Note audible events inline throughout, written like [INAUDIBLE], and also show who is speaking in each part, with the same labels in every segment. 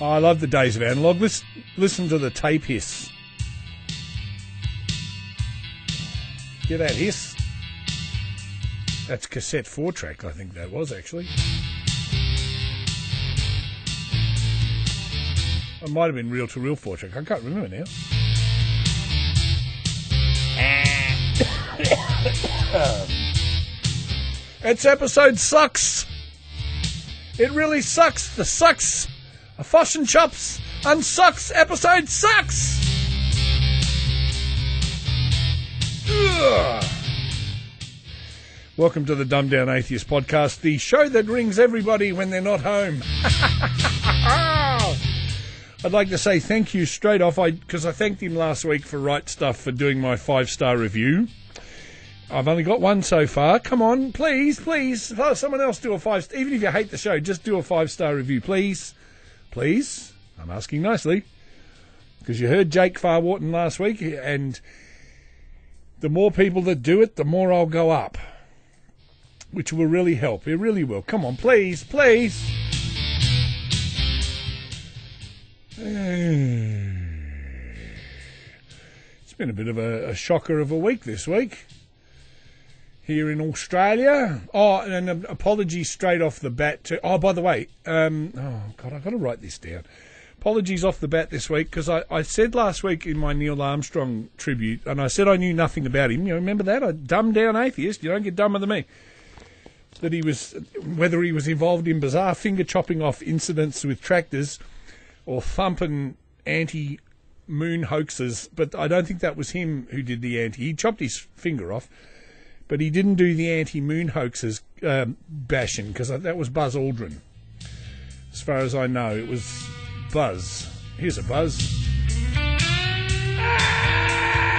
Speaker 1: Oh, I love the days of analog. Listen, listen to the tape hiss. Hear that hiss? That's cassette four track, I think that was actually. It might have been reel to reel four track. I can't remember now. [COUGHS] Its episode sucks. It really sucks. The sucks. A Fosh and Chops and Sucks episode sucks. Ugh. Welcome to the Dumb Down Atheist podcast, the show that rings everybody when they're not home. [LAUGHS] I'd like to say thank you straight off, because I thanked him last week for Right Stuff for doing my five star review. I've only got one so far. Come on, please, please. Uh, someone else do a five. Even if you hate the show, just do a five star review, please, please. I'm asking nicely because you heard Jake Farwarton last week, and the more people that do it, the more I'll go up, which will really help. It really will. Come on, please, please. [SIGHS] It's been a bit of a, a shocker of a week this week here in Australia. Oh, and an apology straight off the bat to. Oh, by the way, um, oh God, I've got to write this down. Apologies off the bat this week because I, I said last week in my Neil Armstrong tribute, and I said I knew nothing about him. You remember that? A dumb down atheist. You don't get dumber than me. That he was, whether he was involved in bizarre finger chopping off incidents with tractors or thumping anti moon hoaxes, but I don't think that was him who did the anti. He chopped his finger off but he didn't do the anti-moon hoaxes um, bashing because that was Buzz Aldrin. As far as I know, it was Buzz. Here's a Buzz.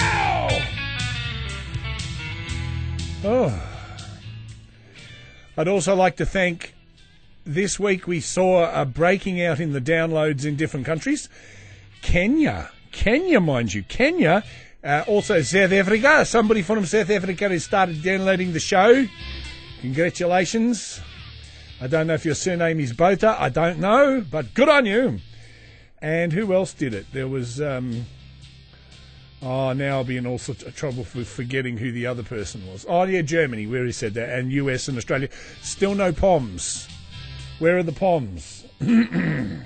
Speaker 1: Ow! Oh. I'd also like to thank. This week we saw a breaking out in the downloads in different countries. Kenya, Kenya, mind you, Kenya uh, also, South Africa. Somebody from South Africa has started downloading the show. Congratulations. I don't know if your surname is Bota. I don't know, but good on you. And who else did it? There was. Um, oh, now I'll be in all sorts of trouble for forgetting who the other person was. Oh, yeah, Germany, where he said that, and US and Australia. Still no POMs. Where are the POMs? [CLEARS THROAT]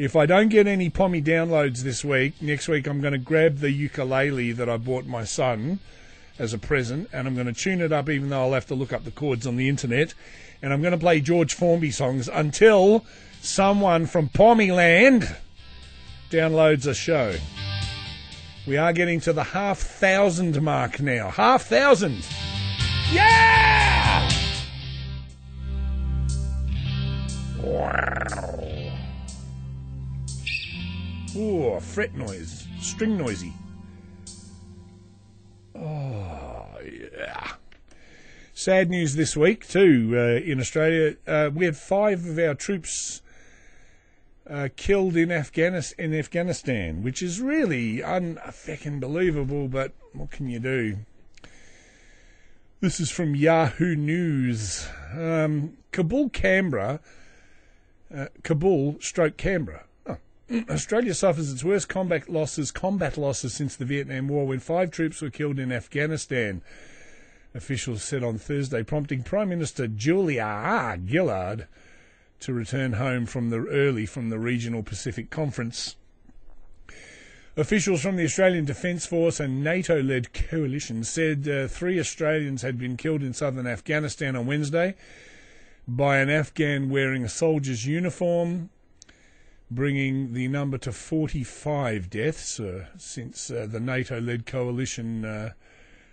Speaker 1: If I don't get any Pommy downloads this week, next week I'm going to grab the ukulele that I bought my son as a present and I'm going to tune it up even though I'll have to look up the chords on the internet. And I'm going to play George Formby songs until someone from Pommy Land downloads a show. We are getting to the half thousand mark now. Half thousand! Yeah! Wow. Ooh, fret noise, string noisy. Oh, yeah. Sad news this week, too, uh, in Australia. Uh, we had five of our troops uh, killed in, Afghanis- in Afghanistan, which is really unfucking believable, but what can you do? This is from Yahoo News. Um, Kabul, Canberra, uh, Kabul, stroke Canberra [CLEARS THROAT] Australia suffers its worst combat losses, combat losses since the Vietnam War, when five troops were killed in Afghanistan. Officials said on Thursday, prompting Prime Minister Julia Gillard to return home from the early from the regional Pacific Conference. Officials from the Australian Defence Force and NATO-led coalition said uh, three Australians had been killed in southern Afghanistan on Wednesday by an Afghan wearing a soldier's uniform bringing the number to 45 deaths uh, since uh, the NATO led coalition uh,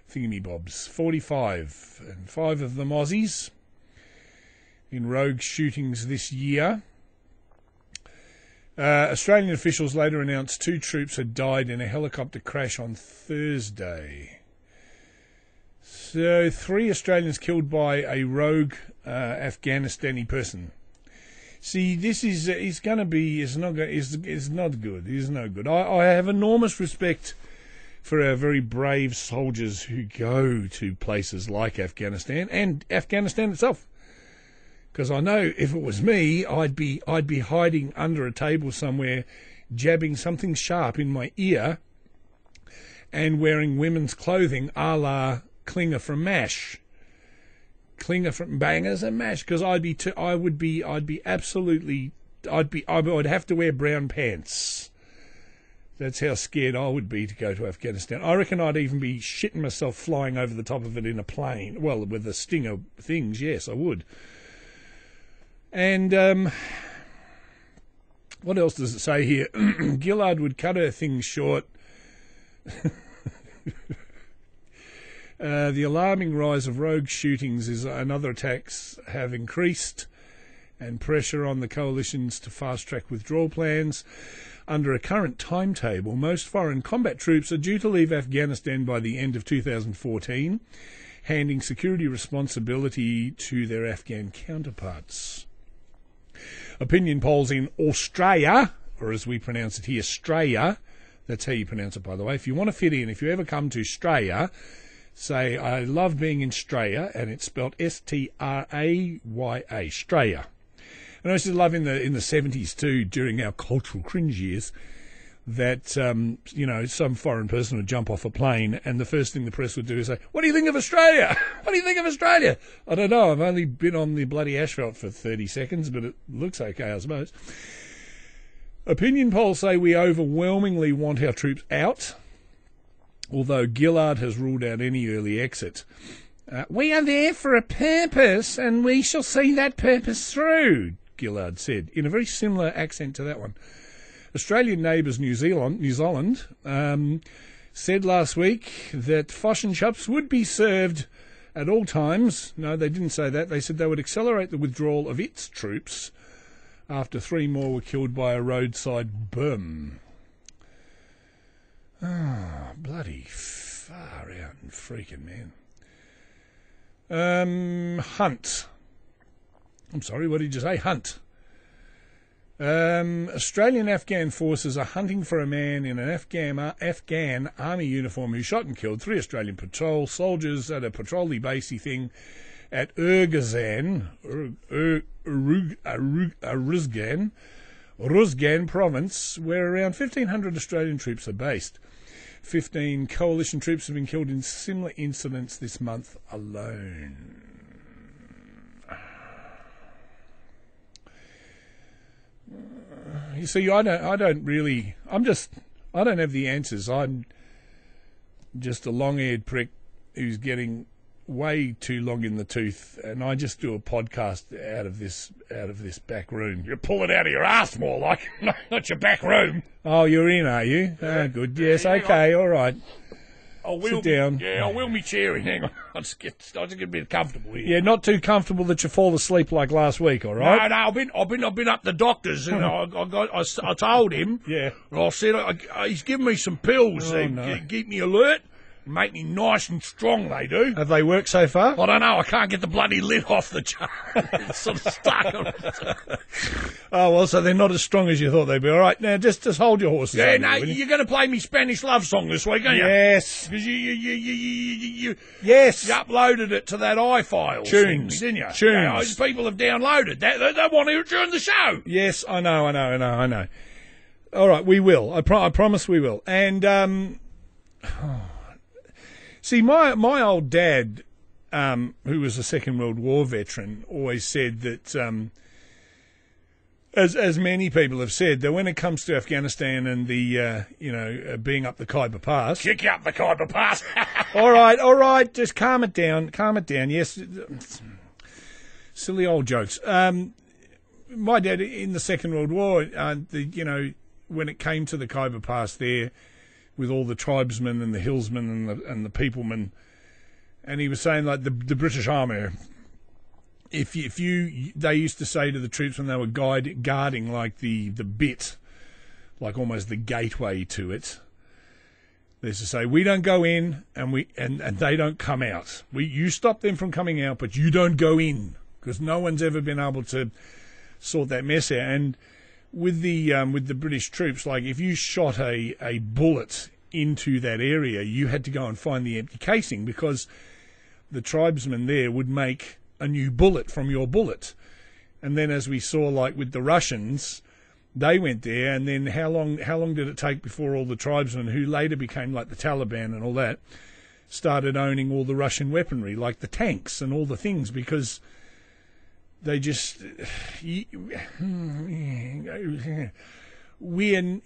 Speaker 1: thingamybobs. 45, and five of them Aussies in rogue shootings this year. Uh, Australian officials later announced two troops had died in a helicopter crash on Thursday. So, three Australians killed by a rogue uh, Afghanistani person. See, this is uh, it's going to be it's not it's, it's not good. It's no good. I, I have enormous respect for our very brave soldiers who go to places like Afghanistan and Afghanistan itself. because I know if it was me, I'd be I'd be hiding under a table somewhere, jabbing something sharp in my ear, and wearing women's clothing a la Klinger from Mash. Klinger from Bangers and Mash, because I'd be t- I would be I'd be absolutely I'd be I would have to wear brown pants. That's how scared I would be to go to Afghanistan. I reckon I'd even be shitting myself flying over the top of it in a plane. Well, with the Stinger things, yes, I would. And um, what else does it say here? [CLEARS THROAT] Gillard would cut her things short. [LAUGHS] uh, the alarming rise of rogue shootings is and other attacks have increased, and pressure on the coalitions to fast track withdrawal plans. Under a current timetable, most foreign combat troops are due to leave Afghanistan by the end of 2014, handing security responsibility to their Afghan counterparts. Opinion polls in Australia, or as we pronounce it here, Australia, that's how you pronounce it, by the way. If you want to fit in, if you ever come to Australia, say, I love being in Australia, and it's spelled S T R A Y A, Australia. And I used to love in the in the seventies too, during our cultural cringe years, that um, you know some foreign person would jump off a plane, and the first thing the press would do is say, "What do you think of Australia? [LAUGHS] What do you think of Australia?" I don't know. I've only been on the bloody asphalt for thirty seconds, but it looks okay, I suppose. Opinion polls say we overwhelmingly want our troops out, although Gillard has ruled out any early exit. Uh, we are there for a purpose, and we shall see that purpose through. Gillard said, in a very similar accent to that one. Australian neighbours New Zealand, New Zealand um, said last week that Fosh and Chups would be served at all times. No, they didn't say that. They said they would accelerate the withdrawal of its troops after three more were killed by a roadside boom. Ah, oh, bloody far out and freaking man. Um, Hunt. I'm sorry, what did you say? Hunt. Um, Australian Afghan forces are hunting for a man in an Afghan, Afghan army uniform who shot and killed three Australian patrol soldiers at a patrolly basey thing at Urgazan, Ur, Ruzgan, Ruzgan province, where around 1,500 Australian troops are based. 15 coalition troops have been killed in similar incidents this month alone. You see, I don't, I don't really, I'm just, I don't have the answers. I'm just a long-eared prick who's getting way too long in the tooth, and I just do a podcast out of this out of this back room.
Speaker 2: You pull it out of your ass more like, [LAUGHS] not your back room.
Speaker 1: Oh, you're in, are you? Oh, good. Yes, okay, all right.
Speaker 2: I'll wheel
Speaker 1: Sit down.
Speaker 2: Me, yeah, I'll wheel me chair in. Hang on. [LAUGHS] I'll just get, I'll just get a bit comfortable here.
Speaker 1: Yeah, not too comfortable that you fall asleep like last week, all right?
Speaker 2: No, no, I've been, I've been, I've been up the doctor's, and [LAUGHS] I, I got, I, I told him.
Speaker 1: Yeah.
Speaker 2: I said, I, I, he's given me some pills.
Speaker 1: Oh,
Speaker 2: they
Speaker 1: no.
Speaker 2: keep me alert, make me nice and strong. They do.
Speaker 1: Have they worked so far?
Speaker 2: I don't know. I can't get the bloody lid off the jar. it's [LAUGHS] sort of stuck. [LAUGHS]
Speaker 1: Oh, well, so they're not as strong as you thought they'd be. All right, now just just hold your horses.
Speaker 2: yeah, no,
Speaker 1: you?
Speaker 2: you're going to play me Spanish love song this week, aren't you?
Speaker 1: Yes.
Speaker 2: Because you, you, you, you, you, you, you,
Speaker 1: Yes.
Speaker 2: you uploaded it to that iFile
Speaker 1: Tunes.
Speaker 2: thing, didn't you?
Speaker 1: Tunes.
Speaker 2: Yeah, those people have downloaded that. They, they want to during the show.
Speaker 1: Yes, I know, I know, I know, I know. All right, we will. I, pro- I promise we will. And um, [SIGHS] see, my my old dad, um, who was a Second World War veteran, always said that, um, as as many people have said, that when it comes to Afghanistan and the uh, you know uh, being up the Khyber Pass,
Speaker 2: Kick up the Khyber Pass. [LAUGHS]
Speaker 1: all right, all right, just calm it down, calm it down. Yes, silly old jokes. Um, my dad in the Second World War, uh, the, you know, when it came to the Khyber Pass there, with all the tribesmen and the hillsmen and the and the peoplemen, and he was saying like the the British Army. If you, if you they used to say to the troops when they were guide, guarding like the the bit, like almost the gateway to it, they used to say we don't go in and we and, and they don't come out. We you stop them from coming out, but you don't go in because no one's ever been able to sort that mess out. And with the um, with the British troops, like if you shot a a bullet into that area, you had to go and find the empty casing because the tribesmen there would make a new bullet from your bullet. And then, as we saw, like with the Russians, they went there, and then how long? How long did it take before all the tribesmen, who later became like the Taliban and all that, started owning all the Russian weaponry, like the tanks and all the things, because they just [SIGHS] we and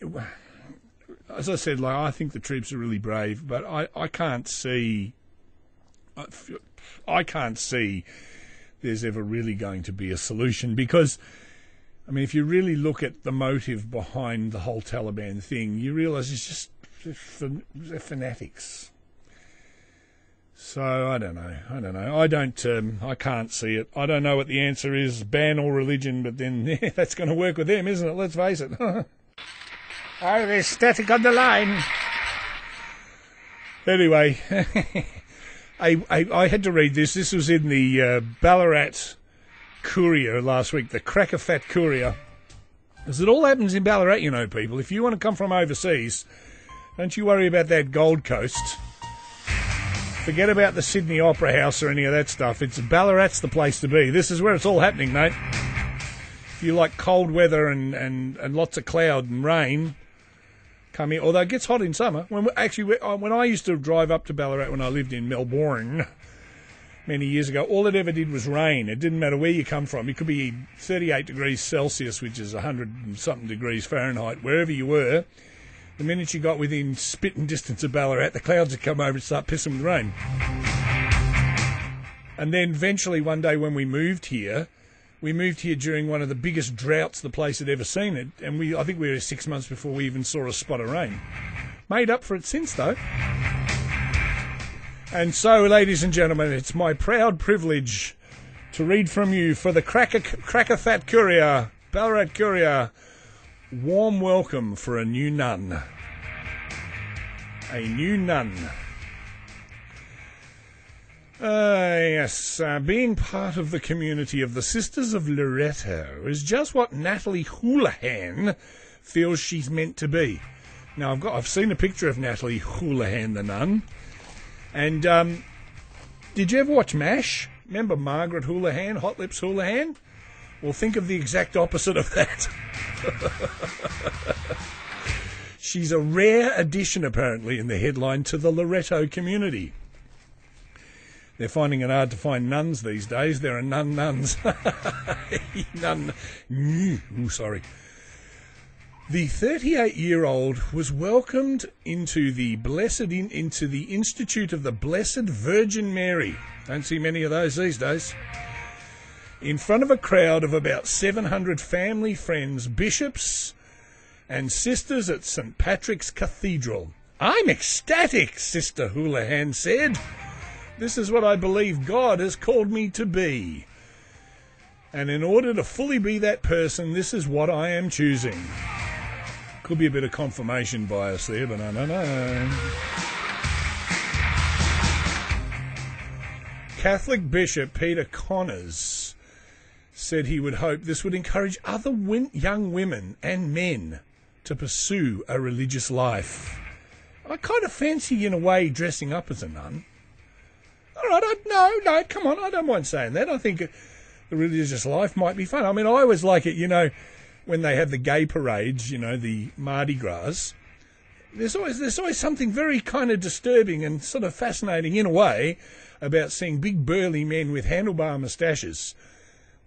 Speaker 1: as I said, like I think the troops are really brave, but I, I can't see I, I can't see there's ever really going to be a solution because I mean if you really look at the motive behind the whole Taliban thing, you realise it's just they're fanatics. So I don't know. I don't know. I don't. Um, I can't see it. I don't know what the answer is. Ban all religion, but then [LAUGHS] yeah, that's going to work with them, isn't it? Let's face it. [LAUGHS] oh, there's static on the line. Anyway, [LAUGHS] I, I, I had to read this. This was in the uh, Ballarat Courier last week. The Cracker Fat Courier. Because it all happens in Ballarat, you know, people. If you want to come from overseas, don't you worry about that Gold Coast. Forget about the Sydney Opera House or any of that stuff. It's Ballarat's the place to be. This is where it's all happening, mate. If you like cold weather and, and, and lots of cloud and rain, come here. Although it gets hot in summer. When actually, uh, when I used to drive up to Ballarat when I lived in Melbourne [LAUGHS] many years ago, all it ever did was rain. It didn't matter where you come from. It could be 38 degrees Celsius, which is 100 and something degrees Fahrenheit, wherever you were the minute you got within spitting distance of Ballarat, the clouds would come over and start pissing with rain. And then eventually, one day when we moved here, we moved here during one of the biggest droughts the place had ever seen it, and we I think we were six months before we even saw a spot of rain. Made up for it since though. And so, ladies and gentlemen, it's my proud privilege to read from you for the Cracker, Cracker Fat Courier, Ballarat Courier, warm welcome for a new nun. A new nun. Uh, yes, uh, being part of the community of the Sisters of Loreto is just what Natalie Houlihan feels she's meant to be. Now, I've got I've seen a picture of Natalie Houlihan, the nun, and um, did you ever watch MASH? Remember Margaret Houlihan, Hot Lips Houlihan? Well, think of the exact opposite of that. [LAUGHS] She's a rare addition, apparently, in the headline to the Loreto community. They're finding it hard to find nuns these days. There are nun nuns. [LAUGHS] nun. Ooh, sorry. The 38 year old was welcomed into the blessed in, into the Institute of the Blessed Virgin Mary. Don't see many of those these days in front of a crowd of about 700 family friends, bishops, and sisters at St. Patrick's Cathedral. I'm ecstatic, Sister Houlihan said. This is what I believe God has called me to be. And in order to fully be that person, this is what I am choosing. Could be a bit of confirmation bias there, but I don't know. Catholic Bishop Peter Connors said he would hope this would encourage other win- young women and men to pursue a religious life. I kind of fancy, in a way, dressing up as a nun. All right, I, no, no, come on, I don't mind saying that. I think the religious life might be fun. I mean, I always like it, you know, when they have the gay parades, you know, the Mardi Gras. There's always there's always something very kind of disturbing and sort of fascinating in a way about seeing big burly men with handlebar moustaches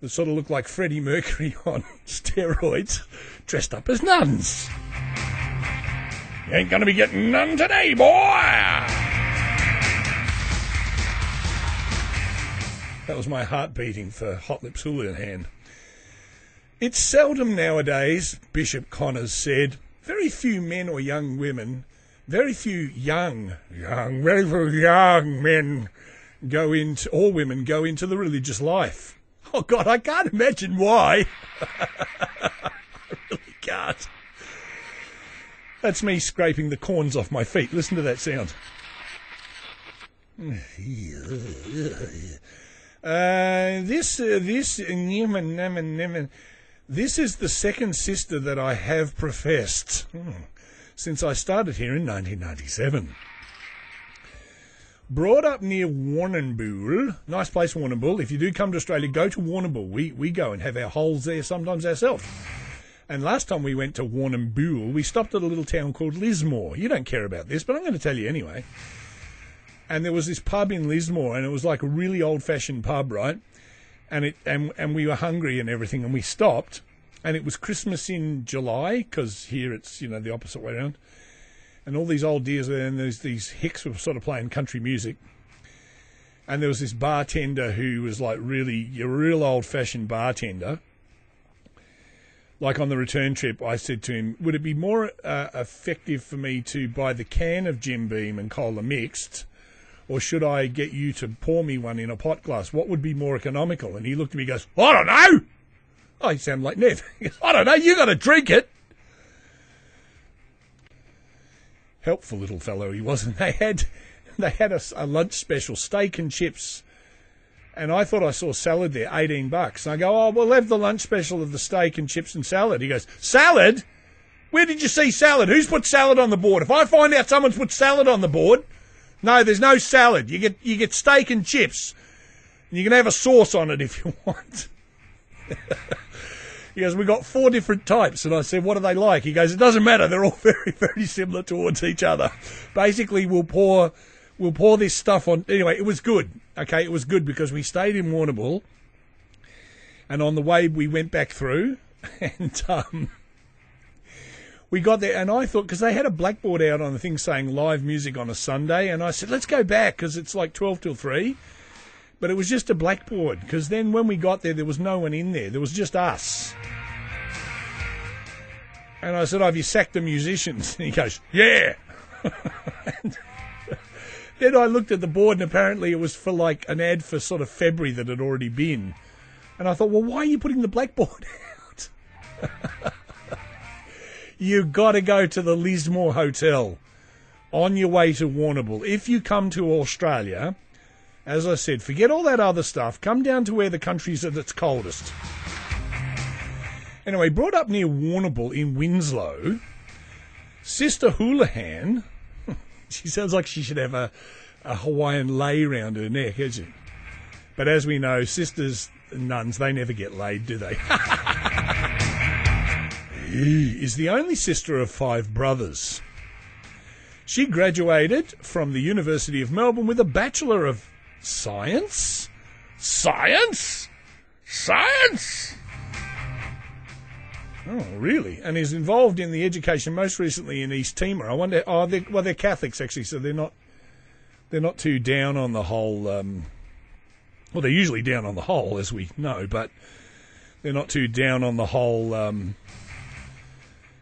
Speaker 1: that sort of look like Freddie Mercury [LAUGHS] on steroids, dressed up as nuns. You ain't gonna be getting none today, boy! That was my heart beating for Hot Lips Houlihan. It's seldom nowadays, Bishop Connors said, very few men or young women, very few young, young, very few young men go into, or women go into the religious life. Oh God, I can't imagine why. [LAUGHS] I really can't. That's me scraping the corns off my feet. Listen to that sound. [LAUGHS] Uh, this, uh, this, this is the second sister that I have professed hmm, since I started here in 1997. Brought up near Warrnambool. Nice place, Warrnambool. If you do come to Australia, go to Warrnambool. We, we go and have our holes there sometimes ourselves. And last time we went to Warrnambool, we stopped at a little town called Lismore. You don't care about this, but I'm going to tell you anyway. And there was this pub in Lismore, and it was like a really old-fashioned pub, right? And it and and we were hungry and everything, and we stopped. And it was Christmas in July because here it's you know the opposite way around. And all these old dears and there's these hicks were sort of playing country music. And there was this bartender who was like really a real old-fashioned bartender like on the return trip, I said to him, "Would it be more uh, effective for me to buy the can of Jim Beam and cola mixed, or should I get you to pour me one in a pot glass? What would be more economical?" And he looked at me, and goes, "I don't know." I sound like Nev. [LAUGHS] "I don't know. You got to drink it." Helpful little fellow he was, [LAUGHS] and they had they had a, a lunch special, steak and chips and I thought I saw salad there, 18 bucks. And I go, oh, we'll have the lunch special of the steak and chips and salad. He goes, salad? Where did you see salad? Who's put salad on the board? If I find out someone's put salad on the board, no, there's no salad. You get you get steak and chips. And you can have a sauce on it if you [LAUGHS] want. [LAUGHS] he goes, we've got four different types. And I said, what are they like? He goes, it doesn't matter. They're all [LAUGHS] very, very similar towards each other. Basically, we'll pour we'll pour this stuff on. Anyway, it was good. Okay, it was good because we stayed in Warrnambool, and on the way we went back through, [LAUGHS] and um, we got there, and I thought because they had a blackboard out on the thing saying live music on a Sunday, and I said let's go back because it's like twelve till three. But it was just a blackboard because then when we got there, there was no one in there. There was just us. And I said, oh, have you sacked the musicians? And [LAUGHS] he goes, yeah. [LAUGHS] then I looked at the board, and apparently it was for like an ad for sort of February that had already been. And I thought, well, why are you putting the blackboard [LAUGHS] out? You've got to go to the Lismore Hotel on your way to Warrnambool. If you come to Australia, as I said, forget all that other stuff. Come down to where the country's at its coldest. Anyway, brought up near Warrnambool in Winslow, Sister Houlihan [LAUGHS] she sounds like she should have a, a Hawaiian lei round her neck, hasn't she? But as we know, sisters nuns, they never get laid, do they? [LAUGHS] He is the only sister of five brothers. She graduated from the University of Melbourne with a Bachelor of Science. Science? Science? Oh, really? And is involved in the education most recently in East Timor. I wonder. Oh, they're, well, they're Catholics actually, so they're not. They're not too down on the whole. Um, well, they're usually down on the whole, as we know, but they're not too down on the whole um,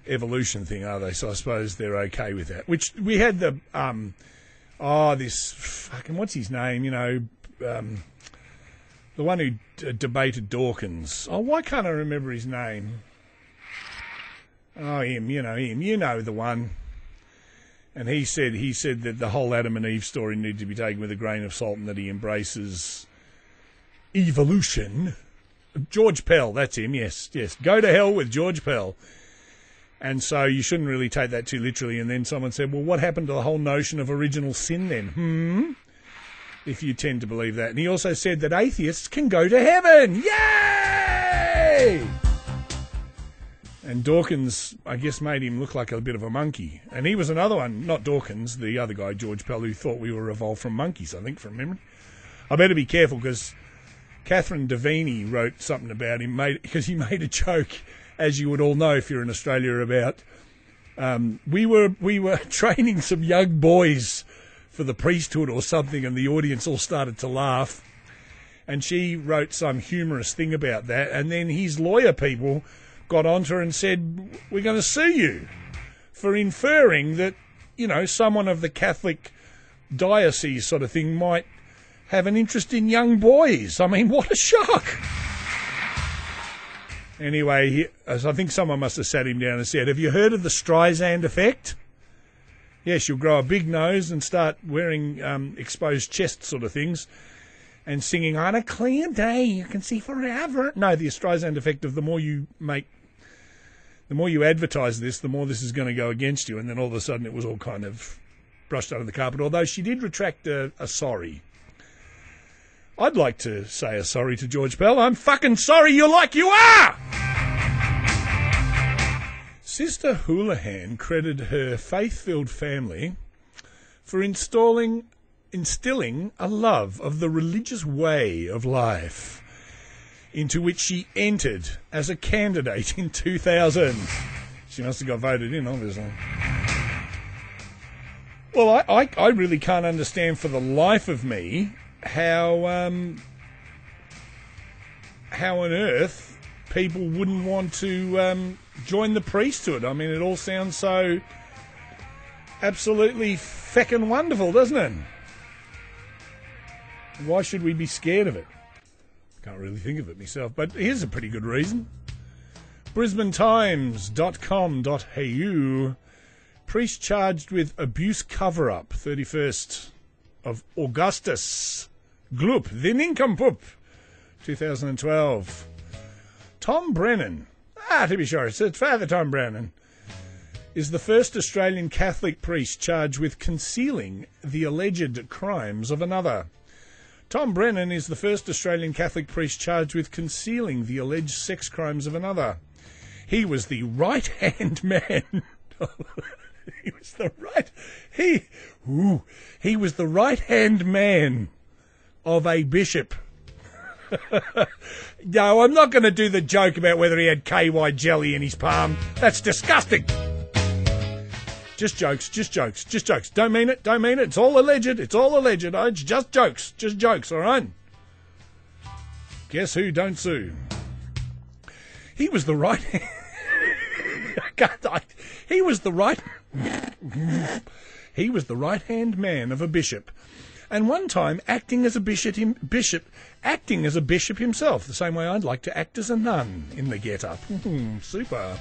Speaker 1: evolution thing, are they? So I suppose they're okay with that. Which we had the um, oh, this fucking what's his name? You know, um, the one who d- debated Dawkins. Oh, why can't I remember his name? Oh, him, you know him, you know the one. And he said he said that the whole Adam and Eve story needed to be taken with a grain of salt, and that he embraces evolution. George Pell, that's him. Yes, yes. Go to hell with George Pell. And so you shouldn't really take that too literally. And then someone said, well, what happened to the whole notion of original sin then? Hmm? If you tend to believe that. And he also said that atheists can go to heaven. Yay! And Dawkins, I guess, made him look like a bit of a monkey. And he was another one, not Dawkins, the other guy, George Pell, who thought we were evolved from monkeys, I think, from memory. I better be careful because Catherine Deveny wrote something about him, because he [LAUGHS] made a joke, as you would all know if you're in Australia, about um, we were we were [LAUGHS] training some young boys for the priesthood or something, and the audience all started to laugh. And she wrote some humorous thing about that, and then his lawyer people got onto her and said, We're going to sue you for inferring that, you know, someone of the Catholic diocese sort of thing might have an interest in young boys. I mean, [LAUGHS] what a shock. Anyway, he, I think someone must have sat him down and said, Have you heard of the Streisand effect? Yes, you'll grow a big nose and start wearing um, exposed chest sort of things and singing on a clear day you can see forever. No, the Streisand effect of the more you make the more you advertise this, the more this is going to go against you. And then all of a sudden it was all kind of brushed under the carpet, although she did retract a, a sorry. I'd like to say a sorry to George Pell. I'm fucking sorry you're like you are! Sister Houlihan credited her faith-filled family for installing, instilling a love of the religious way of life into which she entered as a candidate in 2000. She must have got voted in, obviously. Well, I, I, I really can't understand for the life of me how um, how on earth people wouldn't want to um, join the priesthood. I mean, it all sounds so absolutely feckin' wonderful, doesn't it? Why should we be scared of it? Can't really think of it myself, but here's a pretty good reason. BrisbaneTimes.com.au Priest charged with abuse cover up, 31st of Augustus. Gloop, the nincompoop, 2012. Tom Brennan, ah, to be sure, it's Father Tom Brennan, is the first Australian Catholic priest charged with concealing the alleged crimes of another. Tom Brennan is the first Australian Catholic priest charged with concealing the alleged sex crimes of another. He was the right hand [LAUGHS] man. [LAUGHS] he was the right he ooh, he was the right hand man of a bishop. [LAUGHS] no, I'm not going to do the joke about whether he had KY jelly in his palm. That's disgusting. Just jokes, just jokes, just jokes. Don't mean it, don't mean it. It's all alleged, it's all alleged. Oh, it's just jokes, just jokes, all right? Guess who don't sue? He was the right. [LAUGHS] I, he was the right. [LAUGHS] he was the right hand man of a bishop and one time acting as a bishop, him, bishop, acting as a bishop himself, the same way I'd like to act as a nun in the get-up. [LAUGHS] Super.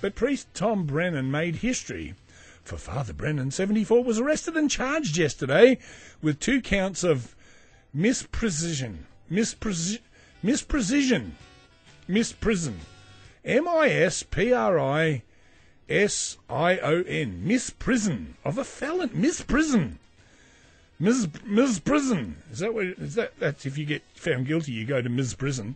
Speaker 1: But priest Tom Brennan made history. For Father Brennan, 74, was arrested and charged yesterday with two counts of misprecision, misprecision, misprecision, misprision, M-I-S-P-R-I. S I O N, misprision of a felon, misprision Ms. Ms. Prison. Is that what? Is that? That's if you get found guilty, you go to Ms. Prison.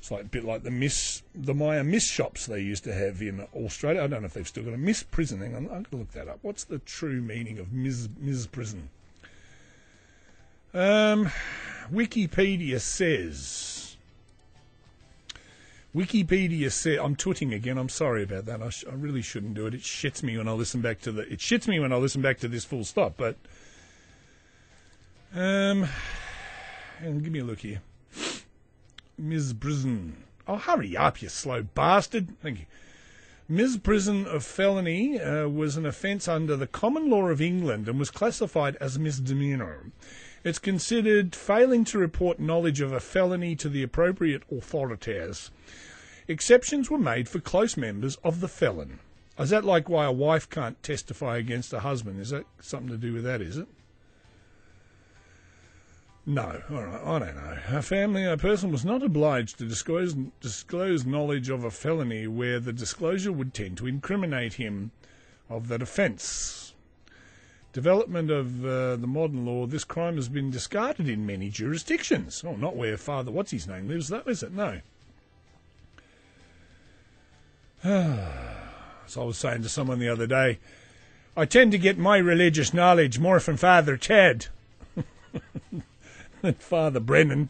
Speaker 1: It's like a bit like the Miss, the Myer Miss shops they used to have in Australia. I don't know if they've still got a Miss Prison. Hang on, I'm going to look that up. What's the true meaning of Ms. Ms. Prison? Um, Wikipedia says. Wikipedia says. I'm tooting again. I'm sorry about that. I, sh- I really shouldn't do it. It shits me when I listen back to the. It shits me when I listen back to this full stop, but. Um, and give me a look here. Ms. Prison. Oh, hurry up, you slow bastard. Thank you. Ms. Prison of felony uh, was an offence under the common law of England and was classified as misdemeanour. It's considered failing to report knowledge of a felony to the appropriate authorities. Exceptions were made for close members of the felon. Is that like why a wife can't testify against a husband? Is that something to do with that, is it? No, all right, I don't know. A family, a person was not obliged to disclose, disclose knowledge of a felony where the disclosure would tend to incriminate him of that offence. Development of uh, the modern law, this crime has been discarded in many jurisdictions. Oh, not where Father What's His Name lives, though, is it? No. [SIGHS] As I was saying to someone the other day, I tend to get my religious knowledge more from Father Ted. [LAUGHS] [LAUGHS] Father Brennan,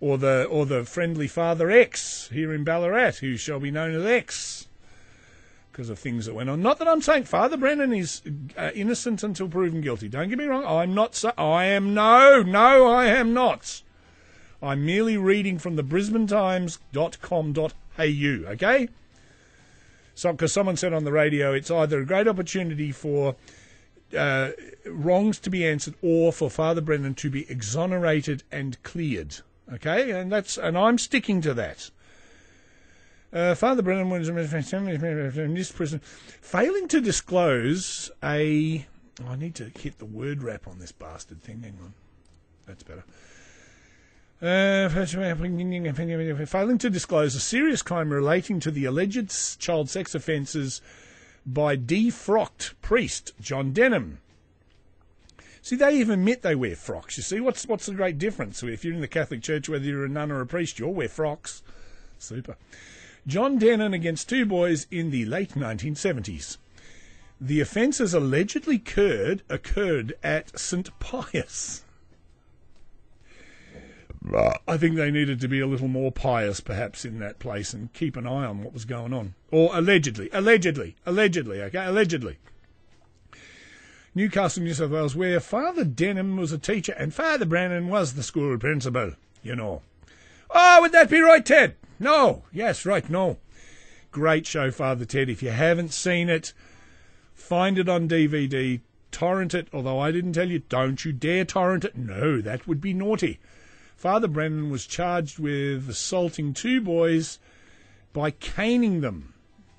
Speaker 1: or the or the friendly Father X here in Ballarat, who shall be known as X, because of things that went on. Not that I'm saying Father Brennan is uh, innocent until proven guilty. Don't get me wrong. I'm not. So, I am no, no, I am not. I'm merely reading from the BrisbaneTimes.com.au. Okay. So, because someone said on the radio, it's either a great opportunity for uh, wrongs to be answered or for Father Brennan to be exonerated and cleared. Okay, and that's and I'm sticking to that. Uh, Father Brennan was in this prison, failing to disclose a. Oh, I need to hit the word wrap on this bastard thing. Hang on, that's better. Uh, failing to disclose a serious crime relating to the alleged child sex offences by defrocked priest John Denham. See, they even admit they wear frocks. You see, what's what's the great difference? If you're in the Catholic Church, whether you're a nun or a priest, you'll wear frocks. Super. John Denham against two boys in the late 1970s. The offences allegedly occurred, occurred at St. Pius. I think they needed to be a little more pious, perhaps, in that place and keep an eye on what was going on. Or allegedly, allegedly, allegedly, okay, allegedly. Newcastle, New South Wales, where Father Denham was a teacher and Father Brennan was the school principal, you know. Oh, would that be right, Ted? No. Yes, right, no. Great show, Father Ted. If you haven't seen it, find it on DVD, torrent it, although I didn't tell you, don't you dare torrent it. No, that would be naughty. Father Brennan was charged with assaulting two boys by caning them.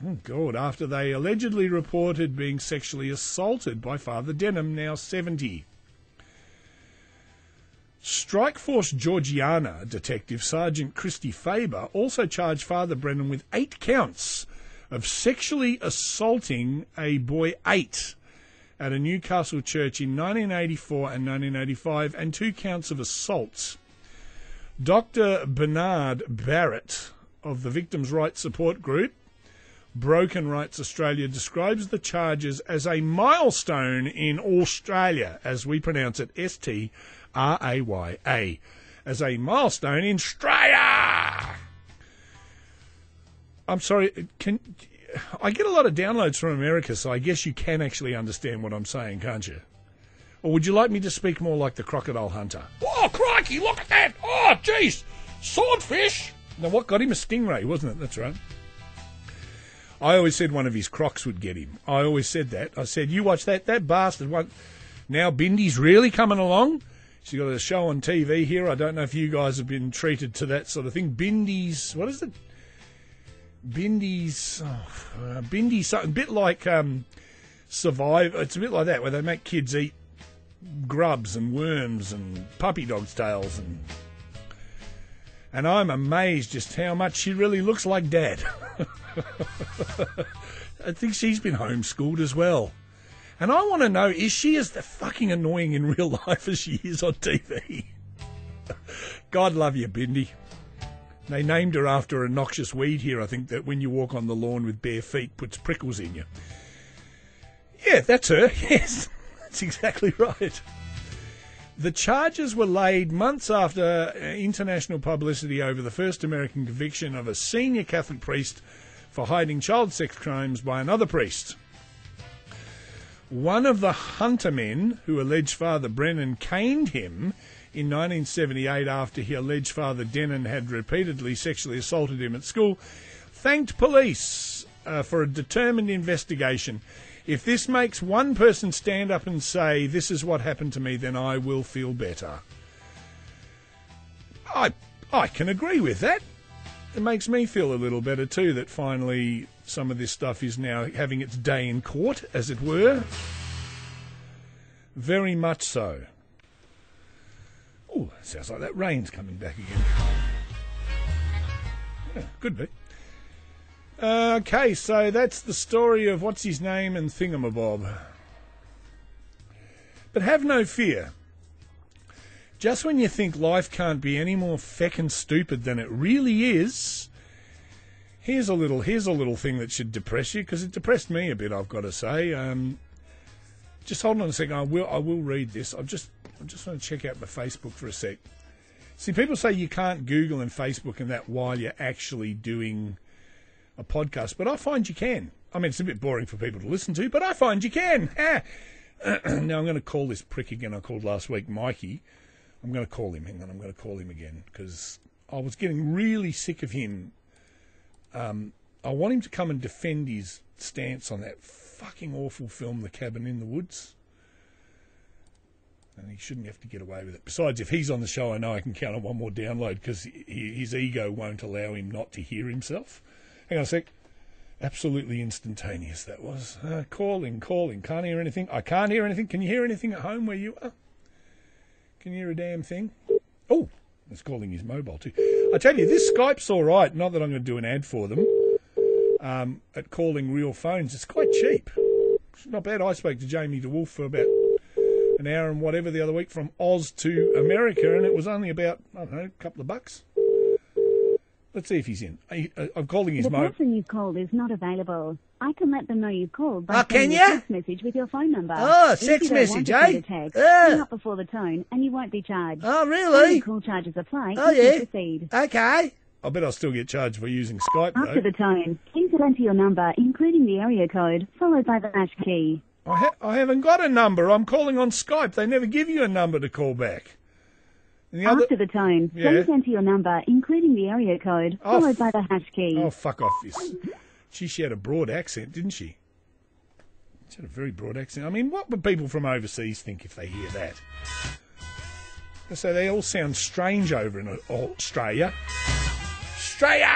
Speaker 1: Oh, God, after they allegedly reported being sexually assaulted by Father Denham, now 70. Strikeforce Georgiana Detective Sergeant Kristi Faber also charged Father Brennan with eight counts of sexually assaulting a boy eight at a Newcastle church in 1984 and 1985 and two counts of assaults. Dr. Bernard Barrett of the Victims' Rights Support Group, Broken Rites Australia, describes the charges as a milestone in Australia, as we pronounce it S T R A Y A, as a milestone in Australia. I'm sorry, can I get a lot of downloads from America, so I guess you can actually understand what I'm saying, can't you? Or would you like me to speak more like the crocodile hunter?
Speaker 2: Oh, crikey, look at that. Oh, jeez. Swordfish.
Speaker 1: Now, what got him? A stingray, wasn't it? That's right. I always said one of his crocs would get him. I always said that. I said, you watch that. That bastard won't. Now Bindi's really coming along. She's got a show on TV here. I don't know if you guys have been treated to that sort of thing. Bindi's, what is it? Bindi's, oh, uh, Bindi's, a bit like um, Survive. It's a bit like that, where they make kids eat grubs and worms and puppy dog's tails and and I'm amazed just how much she really looks like Dad. [LAUGHS] I think she's been homeschooled as well. And I want to know is she as fucking annoying in real [LAUGHS] life as she is on TV? [LAUGHS] God love you, Bindi. They named her after a noxious weed here, I think, that when you walk on the lawn with bare feet puts prickles in you. Yeah, that's her, yes. That's exactly [LAUGHS] right. The charges were laid months after uh, international publicity over the first American conviction of a senior Catholic priest for hiding child sex crimes by another priest. One of the hunter men who alleged Father Brennan caned him in 1978 after he alleged Father Denham had repeatedly sexually assaulted him at school thanked police uh, for a determined investigation if this makes one person stand up and say, This is what happened to me, then I will feel better. I, I can agree with that. It makes me feel a little better too that finally some of this stuff is now having its day in court, as it were. Very much so. Oh, sounds like that rain's coming back again. Yeah, could be. Okay, so that's the story of what's his name and thingamabob. But have no fear. Just when you think life can't be any more feckin' stupid than it really is, here's a little here's a little thing that should depress you because it depressed me a bit. I've got to say. Um, just hold on a second. I will I will read this. I just I just want to check out my Facebook for a sec. See, people say you can't Google and Facebook and that while you're actually doing a podcast, but I find you can. I mean, it's a bit boring for people to listen to, but I find you can. Ah. [CLEARS THROAT] now I'm going to call this prick again. I called last week Mikey. I'm going to call him. Hang on, I'm going to call him again because I was getting really sick of him. Um, I want him to come and defend his stance on that fucking awful film, The Cabin in the Woods. And he shouldn't have to get away with it. Besides, if he's on the show, I know I can count on one more download because his ego won't allow him not to hear himself. Hang on a sec. Absolutely instantaneous that was. Uh, calling, calling. Can't hear anything. I can't hear anything. Can you hear anything at home where you are? Can you hear a damn thing? Oh, it's calling his mobile too. I tell you, this Skype's all right. Not that I'm going to do an ad for them. Um, at calling real phones, it's quite cheap. It's not bad. I spoke to Jamie DeWolf for about an hour and whatever the other week from Oz to America, and it was only about I don't know, a couple of bucks. Let's see if he's in. Uh, I, I, uh, I'm calling his
Speaker 3: The
Speaker 1: mo.
Speaker 3: person you've called is not available. I can let them know you've called by
Speaker 4: Oh, can
Speaker 3: sending a text message with your phone number.
Speaker 4: Oh,
Speaker 3: If
Speaker 4: text
Speaker 3: you don't want
Speaker 4: message, eh?
Speaker 3: Text,
Speaker 4: Yeah.
Speaker 3: hang up before the tone, and you won't be charged.
Speaker 4: Oh, really?
Speaker 3: call charges apply.
Speaker 4: Oh,
Speaker 3: You
Speaker 4: yeah.
Speaker 3: Proceed.
Speaker 4: Okay.
Speaker 1: I bet I'll still get charged for using Skype
Speaker 3: After
Speaker 1: though.
Speaker 3: the tone, please enter your number, including the area code, followed by the hash key.
Speaker 1: I, ha- I haven't got a number. I'm calling on Skype. They never give you a number to call back. The other.
Speaker 3: After the tone,
Speaker 1: Yeah.
Speaker 3: please enter your number, including the area code,
Speaker 1: Oh,
Speaker 3: followed by the hash key.
Speaker 1: Oh, fuck off this. Gee, she had a broad accent, didn't she? She had a very broad accent. I mean, what would people from overseas think if they hear that? So they all sound strange over in uh, Australia. Australia!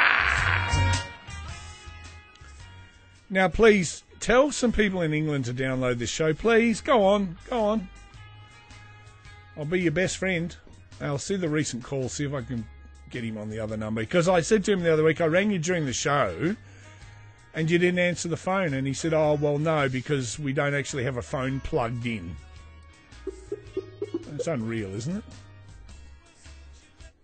Speaker 1: Now, please tell some people in England to download this show. Please, go on, go on. I'll be your best friend. I'll see the recent call, see if I can get him on the other number. Because I said to him the other week, I rang you during the show and you didn't answer the phone. And he said, Oh, well, no, because we don't actually have a phone plugged in. It's unreal, isn't it?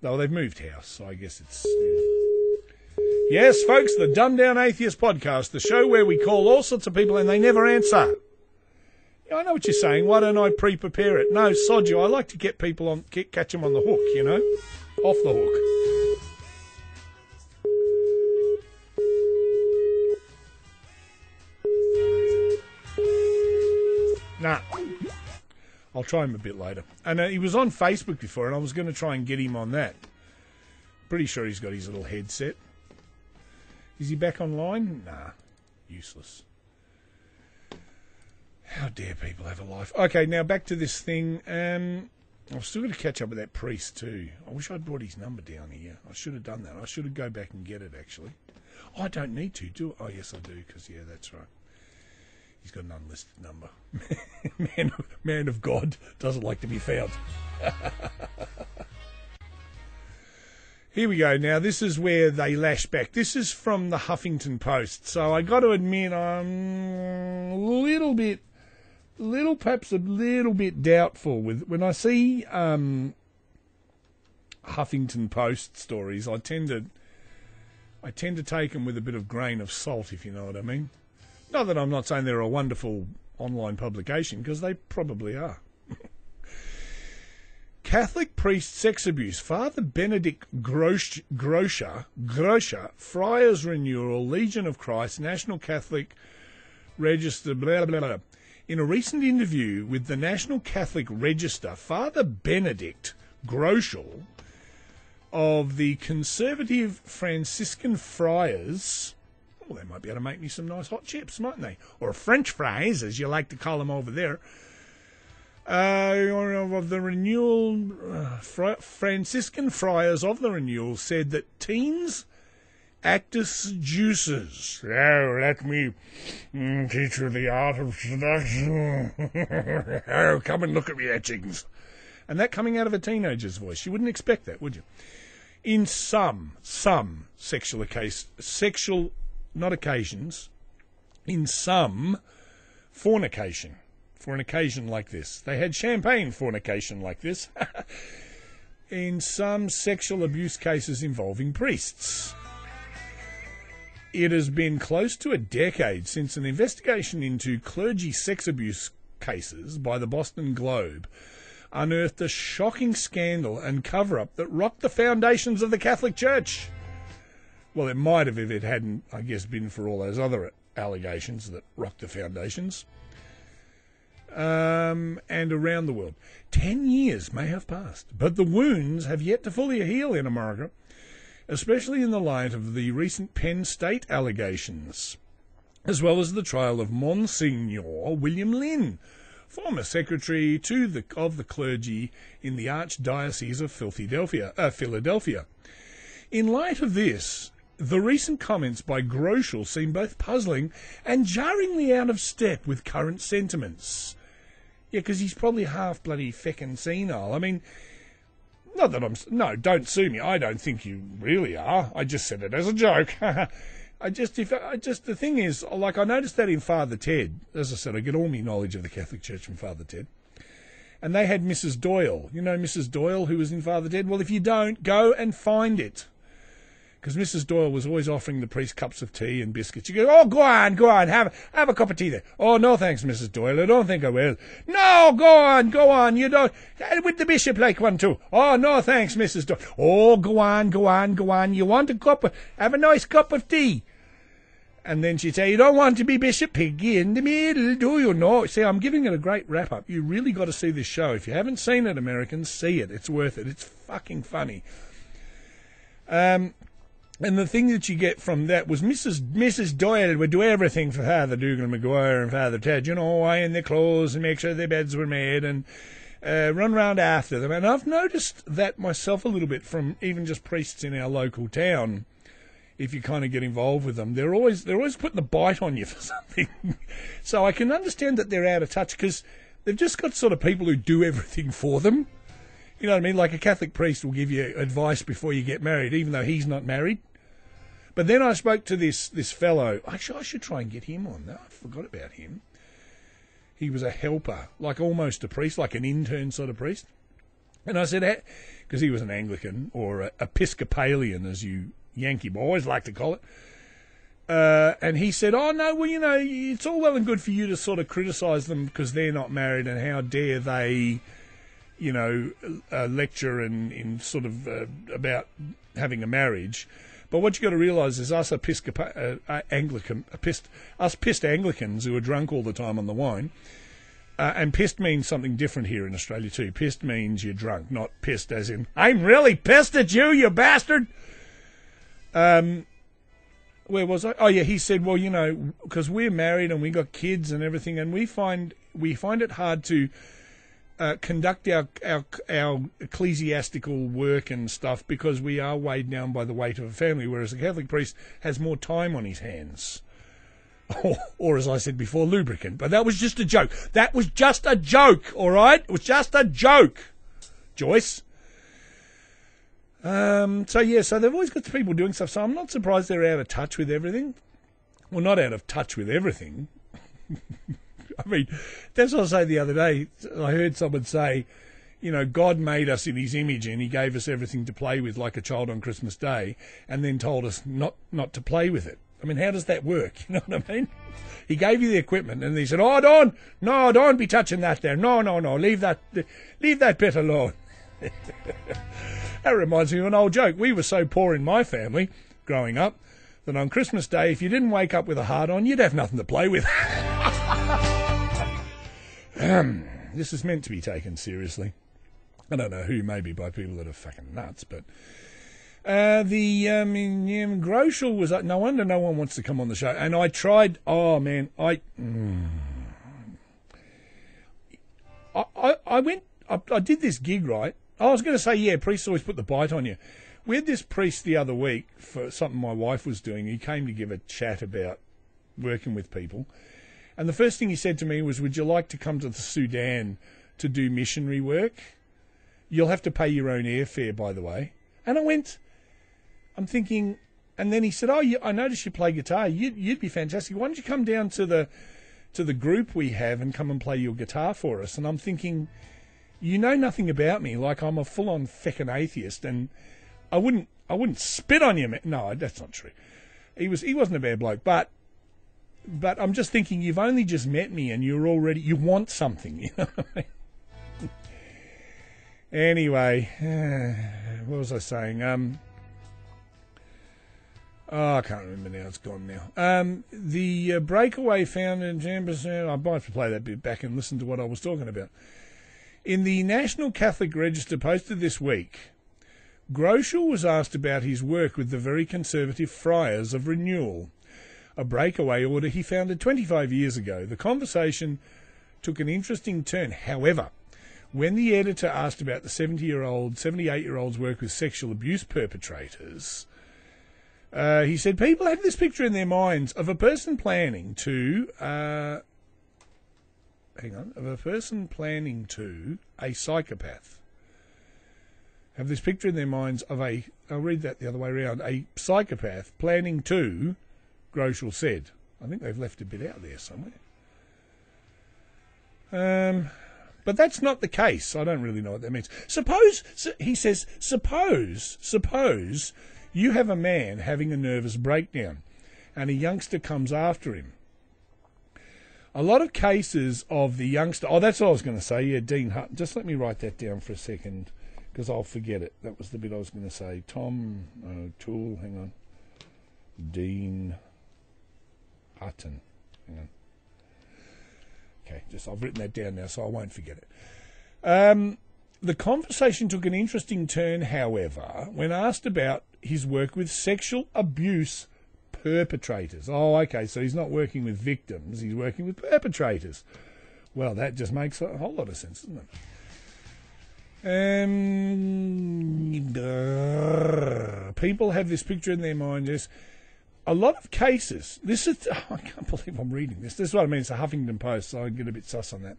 Speaker 1: Though they've moved house, so I guess it's. yeah. Yes, folks, the Dumbed Down Atheist podcast, the show where we call all sorts of people and they never answer. I know what you're saying. Why don't I pre-prepare it? No, sod you. I like to get people on, get, catch them on the hook. You know, off the hook. Nah. I'll try him a bit later. And uh, he was on Facebook before, and I was going to try and get him on that. Pretty sure he's got his little headset. Is he back online? Nah, useless. How dare people have a life? Okay, now back to this thing. Um, I've still got to catch up with that priest too. I wish I'd brought his number down here. I should have done that. I should have go back and get it actually. Oh, I don't need to do. It. Oh, yes, I do because yeah, that's right. He's got an unlisted number. [LAUGHS] man, man of God doesn't like to be found. [LAUGHS] Here we go. Now, this is where they lash back. This is from the Huffington Post. So I got to admit, I'm a little bit, little perhaps a little bit doubtful with when I see um, Huffington Post stories. I tend to, I tend to take them with a bit of grain of salt, if you know what I mean. Not that I'm not saying they're a wonderful online publication, because they probably are. [LAUGHS] Catholic priest sex abuse. Father Benedict Grosch, Groscher, Groscher, Friars Renewal, Legion of Christ, National Catholic Register, blah, blah, blah. In a recent interview with the National Catholic Register, Father Benedict Groeschel of the Conservative Franciscan Friars, well, they might be able to make me some nice hot chips, mightn't they? Or French fries, as you like to call them over there uh, of the renewal, uh, Fra- Franciscan friars of the renewal said that teens act as juices. Oh, let me mm, teach you the art of seduction. [LAUGHS] oh, come and look at me etchings. And that coming out of a teenager's voice. You wouldn't expect that, would you? In some, some sexual occasions, sexual, not occasions, in some fornication for an occasion like this. They had champagne fornication like this. [LAUGHS] in some sexual abuse cases involving priests. It has been close to a decade since an investigation into clergy sex abuse cases by the Boston Globe unearthed a shocking scandal and cover up that rocked the foundations of the Catholic Church. Well, it might have if it hadn't, I guess, been for all those other allegations that rocked the foundations um, and around the world. Ten years may have passed, but the wounds have yet to fully heal in America, especially in the light of the recent Penn State allegations, as well as the trial of Monsignor William Lynn, former secretary to the, of the clergy in the Archdiocese of Philadelphia. Uh, Philadelphia. In light of this, the recent comments by Groeschel seem both puzzling and jarringly out of step with current sentiments. Yeah, because he's probably half bloody feckin' senile. I mean, not that I'm. No, don't sue me. I don't think you really are. I just said it as a joke. [LAUGHS] I just, if I just, the thing is, like, I noticed that in Father Ted. As I said, I get all my knowledge of the Catholic Church from Father Ted. and they had Mrs. Doyle. You know Mrs. Doyle, who was in Father Ted. Well, if you don't, go and find it. Because Mrs. Doyle was always offering the priest cups of tea and biscuits. You go, oh, go on, go on, have, have a cup of tea there. Oh, no, thanks, Mrs. Doyle. I don't think I will. No, go on, go on. You don't. Would the bishop like one too? Oh, no, thanks, Mrs. Doyle. Oh, go on, go on, go on. You want a cup of, have a nice cup of tea. And then she'd say, You don't want to be Bishop Piggy in the middle, do you? No. See, I'm giving it a great wrap up. You really got to see this show. If you haven't seen it, Americans, see it. It's worth it. It's fucking funny. Um, and the thing that you get from that was Mrs. Mrs. Doyle would do everything for Father Dougal Maguire and Father Ted, you know, iron their clothes and make sure their beds were made and uh, run round after them. And I've noticed that myself a little bit from even just priests in our local town. If you kind of get involved with them, they're always they're always putting the bite on you for [LAUGHS] something. so I can understand that they're out of touch because they've just got sort of people who do everything for them. You know what I mean? Like a Catholic priest will give you advice before you get married, even though he's not married. But then I spoke to this this fellow. Actually, I should try and get him on. No, I forgot about him. He was a helper, like almost a priest, like an intern sort of priest. And I said, because he was an Anglican or a Episcopalian, as you Yankee boys like to call it. Uh, and he said, "Oh no, well you know it's all well and good for you to sort of criticise them because they're not married, and how dare they, you know, uh, lecture and in sort of uh, about having a marriage." But what you got to realise is us uh, uh, Anglican, pissed, us pissed Anglicans who are drunk all the time on the wine, uh, and pissed means something different here in Australia too. Pissed means you're drunk, not pissed as in I'm really pissed at you, you bastard. Um, where was I? Oh yeah, he said, well, you know, because we're married and we got kids and everything, and we find we find it hard to uh, conduct our, our our ecclesiastical work and stuff because we are weighed down by the weight of a family, whereas a Catholic priest has more time on his hands. [LAUGHS] Or, or as I said before, lubricant. But that was just a joke. That was just a joke, all right? It was just a joke, Joyce. Um, so yeah, so they've always got people doing stuff. So I'm not surprised they're out of touch with everything. Well, not out of touch with everything. [LAUGHS] [LAUGHS] I mean, that's what I say the other day. I heard someone say, you know, God made us in His image and He gave us everything to play with, like a child on Christmas Day, and then told us not not to play with it. I mean, how does that work? [LAUGHS] You know what I mean? He gave you the equipment, and he said, "Oh, don't, no, don't be touching that there. No, no, no, leave that, leave that bit alone." [LAUGHS] that reminds me of an old joke. We were so poor in my family growing up that on Christmas Day, if you didn't wake up with a heart on, you'd have nothing to play with. This is meant to be taken seriously. I don't know who, maybe by people that are fucking nuts, but. Uh, the um, um, Groeschel was like, no wonder no one wants to come on the show. And I tried. Oh man, I, mm, I, I, I went. I, I did this gig right. I was going to say, yeah, priests always put the bite on you. We had this priest the other week for something my wife was doing. He came to give a chat about working with people, and the first thing he said to me was, "Would you like to come to the Sudan to do missionary work? You'll have to pay your own airfare, by the way." And I went. I'm thinking, and then he said, "Oh, you, I noticed you play guitar. You'd, you'd be fantastic. Why don't you come down to the to the group we have and come and play your guitar for us?" And I'm thinking, you know nothing about me. Like I'm a full-on feckin' atheist, and I wouldn't I wouldn't spit on you. No, that's not true. He was he wasn't a bad bloke, but but I'm just thinking, you've only just met me, and you're already you want something. [LAUGHS] You know. Anyway, [SIGHS] what was I saying? Um, Oh, I can't remember now. It's gone now. Um, the uh, breakaway found in Chambers. I might have to play that bit back and listen to what I was talking about. In the National Catholic Register posted this week, Groeschel was asked about his work with the very conservative Friars of Renewal, a breakaway order he founded 25 years ago. The conversation took an interesting turn. However, when the editor asked about the 70 year old, 78 year old's work with sexual abuse perpetrators, uh, he said people have this picture in their minds of a person planning to, uh, hang on, of a person planning to a psychopath. Have this picture in their minds of a, I'll read that the other way around, a psychopath planning to, Groeschel said. I think they've left a bit out there somewhere. Um, But that's not the case. I don't really know what that means. Suppose, he says, suppose, suppose you have a man having a nervous breakdown and a youngster comes after him. A lot of cases of the youngster, oh, that's what I was going to say. Yeah, Dean Hutton. Just let me write that down for a second because I'll forget it. That was the bit I was going to say. Tom O'Toole, hang on. Dean Hutton. Okay, just I've written that down now, so I won't forget it. Um, the conversation took an interesting turn, however, when asked about his work with sexual abuse perpetrators. Oh, okay, so he's not working with victims, he's working with perpetrators. Well, that just makes a whole lot of sense, doesn't it? Um, people have this picture in their mind. Yes, a lot of cases. This is. Oh, [LAUGHS] I can't believe I'm reading this. This is what I mean. It's a Huffington Post, so I get a bit sus on that.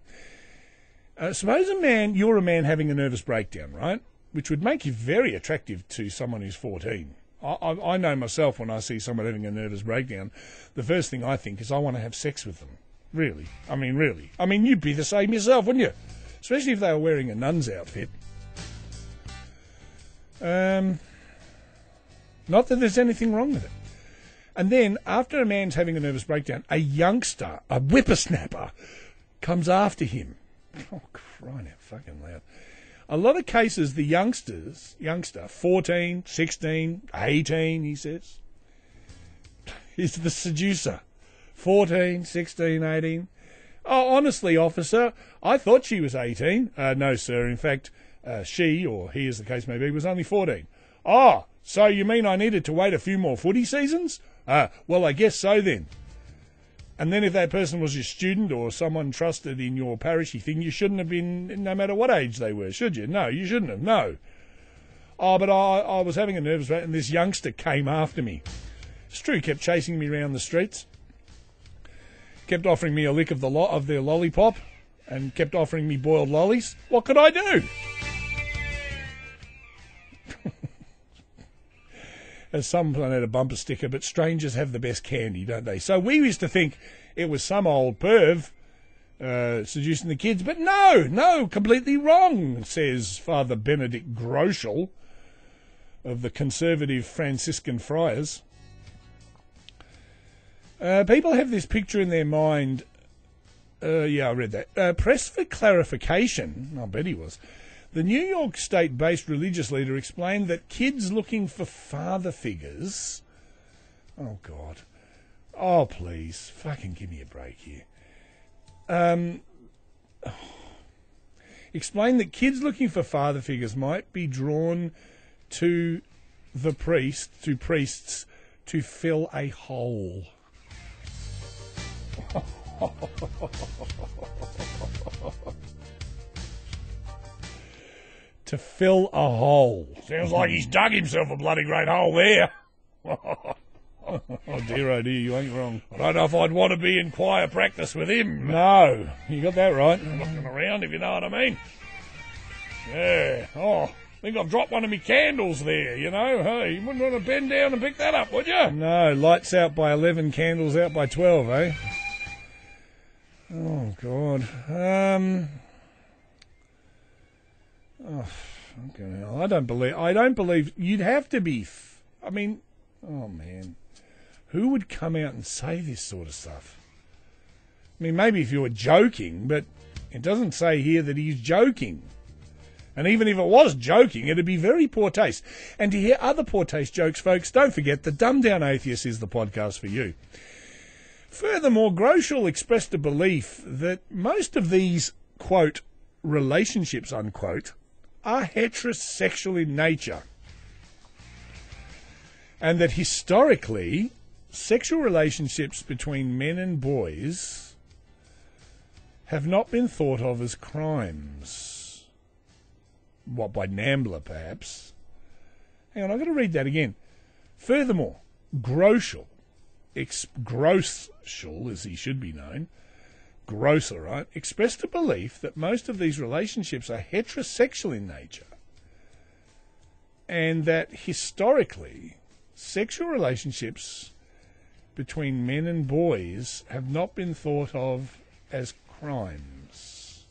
Speaker 1: Uh, suppose a man, you're a man having a nervous breakdown, right? Which would make you very attractive to someone who's 14. I, I, I know myself when I see someone having a nervous breakdown, the first thing I think is I want to have sex with them. Really. I mean, really. I mean, you'd be the same yourself, wouldn't you? Especially if they were wearing a nun's outfit. Um, not that there's anything wrong with it. And then, after a man's having a nervous breakdown, a youngster, a whippersnapper, comes after him. [LAUGHS] Oh, crying out fucking loud. A lot of cases, the youngsters, youngster, 14, 16, 18, he says, [LAUGHS] is the seducer. 14, 16, 18. Oh, honestly, officer, I thought she was 18. Uh, no, sir. In fact, uh, she, or he as the case may be, was only 14. Ah, so you mean I needed to wait a few more footy seasons? Uh, well, I guess so then. And then if that person was your student or someone trusted in your parishy thing, you shouldn't have been, no matter what age they were, should you? No, you shouldn't have. No. Oh, but I, I was having a nervous break, and this youngster came after me. It's true, kept chasing me around the streets, kept offering me a lick of the of their lollipop, and kept offering me boiled lollies. What could I do? As some had a bumper sticker, but strangers have the best candy, don't they? So we used to think it was some old perv uh, seducing the kids, but no, no, completely wrong, says Father Benedict Groeschel of the conservative Franciscan Friars. Uh, people have this picture in their mind. Uh, yeah, I read that. Uh, pressed for clarification, I bet he was. The New York State based religious leader explained that kids looking for father figures. Oh, God. Oh, please. Fucking give me a break here. Um, explained that kids looking for father figures might be drawn to the priest, to priests, to fill a hole. [LAUGHS] to fill a hole.
Speaker 2: Sounds like he's dug himself a bloody great hole there. [LAUGHS]
Speaker 1: Oh dear, oh dear, you ain't wrong.
Speaker 2: I don't know if I'd want to be in choir practice with him.
Speaker 1: No, you got that right.
Speaker 2: Looking around, if you know what I mean. Yeah. Oh, I think I've dropped one of my candles there, you know. Hey, you wouldn't want to bend down and pick that up, would you?
Speaker 1: No, lights out by 11, candles out by 12, eh? Oh, God. Um. Oh, hell. I don't believe. I don't believe. You'd have to be. F- I mean, oh, man. Who would come out and say this sort of stuff? I mean, maybe if you were joking, but it doesn't say here that he's joking. And even if it was joking, it'd be very poor taste. And to hear other poor taste jokes, folks, don't forget the Dumb Down Atheist is the podcast for you. Furthermore, Groeschel expressed a belief that most of these, quote, relationships, unquote, are heterosexual in nature. And that historically, sexual relationships between men and boys have not been thought of as crimes. What, by NAMBLA, perhaps? Hang on, I've got to read that again. Furthermore, Groeschel, ex- Groeschel, as he should be known, Grosser, right, expressed a belief that most of these relationships are heterosexual in nature and that historically sexual relationships between men and boys have not been thought of as crimes.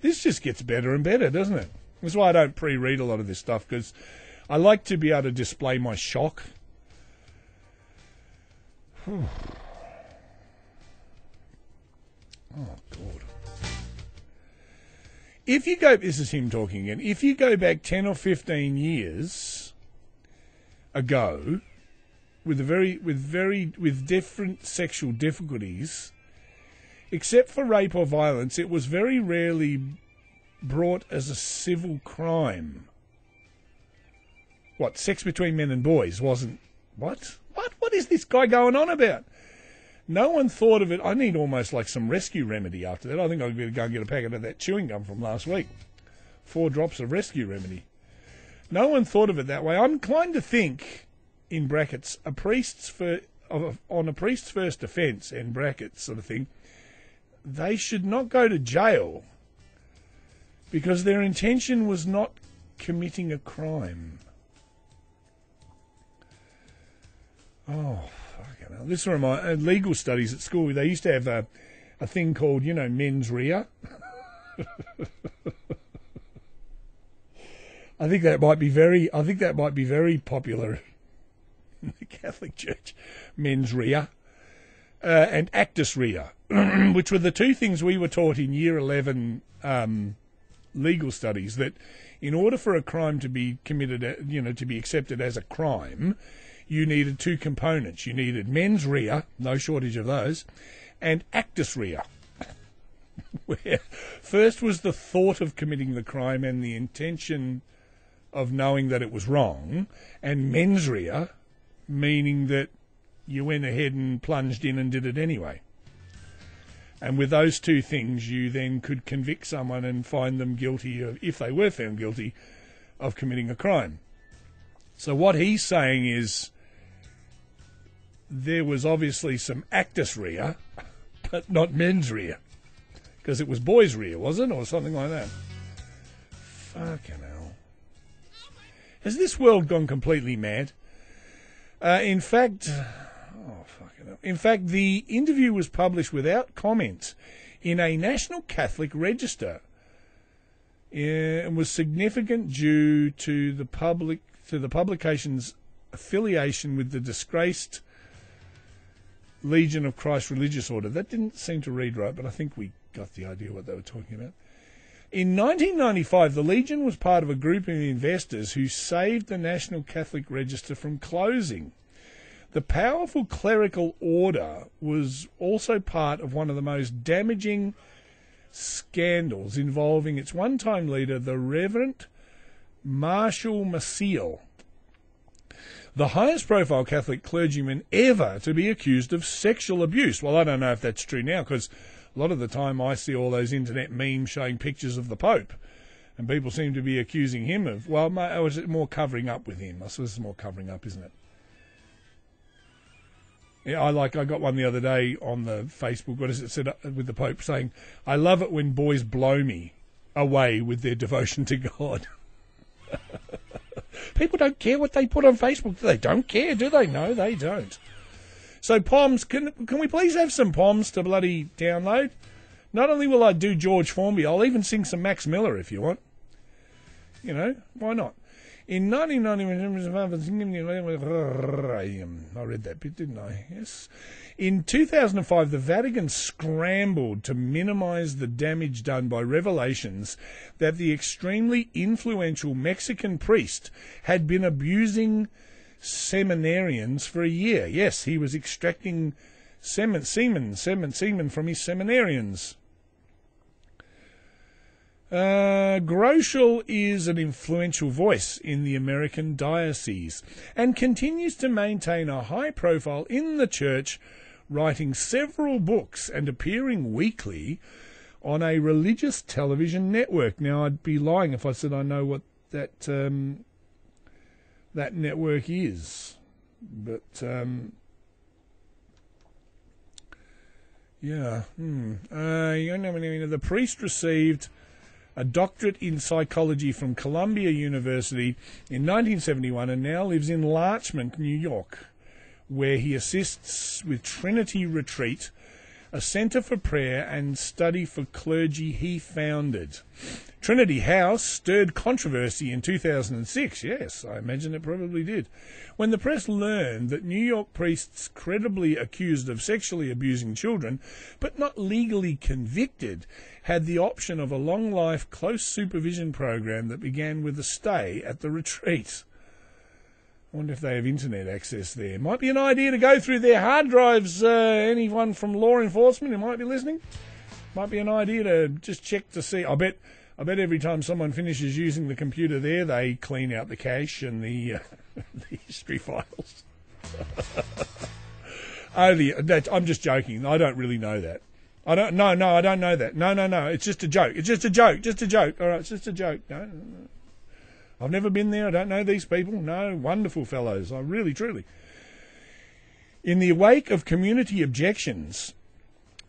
Speaker 1: This just gets better and better, doesn't it? That's why I don't pre-read a lot of this stuff because I like to be able to display my shock. [SIGHS] Oh, God. If you go, this is him talking again. If you go back 10 or 15 years ago, with a very, with very, with different sexual difficulties, except for rape or violence, it was very rarely brought as a civil crime. What, sex between men and boys wasn't. What? What? What is this guy going on about? No one thought of it. I need almost like some rescue remedy after that. I think I'd better go and get a packet of that chewing gum from last week. Four drops of rescue remedy. No one thought of it that way. I'm inclined to think, in brackets, a priest's for, on a priest's first offence, in brackets sort of thing, they should not go to jail because their intention was not committing a crime. Oh. This reminds uh, legal studies at school. They used to have a, a thing called, you know, mens rea. [LAUGHS] I think that might be very. I think that might be very popular [LAUGHS] in the Catholic Church. Mens rea uh, and actus rea, [CLEARS THROAT] which were the two things we were taught in Year Eleven um, legal studies. That in order for a crime to be committed, uh, you know, to be accepted as a crime, you needed two components. You needed mens rea, no shortage of those, and actus rea. [LAUGHS] Where first was the thought of committing the crime and the intention of knowing that it was wrong, and mens rea, meaning that you went ahead and plunged in and did it anyway. And with those two things, you then could convict someone and find them guilty of, if they were found guilty, of committing a crime. So what he's saying is there was obviously some actus rea, but not mens rea. Because it was boys rea, wasn't it? Or something like that. Fucking hell. Has this world gone completely mad? Uh, in fact, [SIGHS] oh, fucking hell. In fact, the interview was published without comment in a National Catholic Register and was significant due to the public to the publication's affiliation with the disgraced Legion of Christ Religious Order. That didn't seem to read right, but I think we got the idea what they were talking about. In 1995, the Legion was part of a group of investors who saved the National Catholic Register from closing. The powerful clerical order was also part of one of the most damaging scandals involving its one time leader, the Reverend Marcial Maciel, the highest profile Catholic clergyman ever to be accused of sexual abuse. Well, I don't know if that's true now because a lot of the time I see all those internet memes showing pictures of the Pope. And people seem to be accusing him of, well, or is it more covering up with him? I suppose it's more covering up, isn't it? Yeah, I like. I got one the other day on the Facebook. What is it said uh, with the Pope saying, "I love it when boys blow me away with their devotion to God." [LAUGHS] People don't care what they put on Facebook. They don't care, do they? No, they don't. So, Poms, can can we please have some Poms to bloody download? Not only will I do George Formby, I'll even sing some Max Miller if you want. You know, why not? In 1990, I read that bit, didn't I? Yes. In 2005, the Vatican scrambled to minimize the damage done by revelations that the extremely influential Mexican priest had been abusing seminarians for a year. Yes, he was extracting semen, semen, semen, semen from his seminarians. Uh, Groeschel is an influential voice in the American diocese and continues to maintain a high profile in the church, writing several books and appearing weekly on a religious television network. Now, I'd be lying if I said I know what that um, that network is, but um, yeah, hmm. uh, the priest received a doctorate in psychology from Columbia University in 1971 and now lives in Larchmont, New York, where he assists with Trinity Retreat, a centre for prayer and study for clergy he founded. Trinity House stirred controversy in 2006. Yes, I imagine it probably did. When the press learned that New York priests credibly accused of sexually abusing children, but not legally convicted, had the option of a long life close supervision program that began with a stay at the retreat. Wonder if they have internet access there. Might be an idea to go through their hard drives. Uh, anyone from law enforcement who might be listening? Might be an idea to just check to see. I bet. I bet every time someone finishes using the computer there, they clean out the cache and the, uh, [LAUGHS] the history files. [LAUGHS] Only that, I'm just joking. I don't really know that. I don't. No, no, I don't know that. No, no, no. It's just a joke. It's just a joke. Just a joke. All right, it's just a joke. No, no, no. I've never been there. I don't know these people. No, wonderful fellows. I really, truly. In the wake of community objections,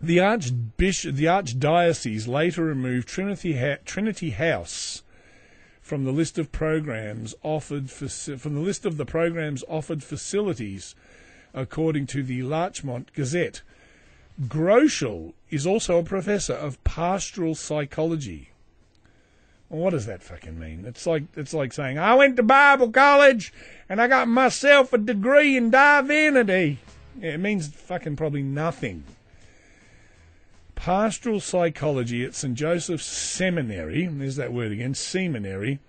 Speaker 1: the Archbishop, the Archdiocese later removed Trinity, ha- Trinity House from the list of programs offered faci- from the list of the programs offered facilities, according to the Larchmont Gazette. Groeschel is also a professor of pastoral psychology. Well, what does that fucking mean? It's like it's like saying I went to Bible college and I got myself a degree in divinity. It means fucking probably nothing. Pastoral psychology at St Joseph's Seminary. There's that word again, seminary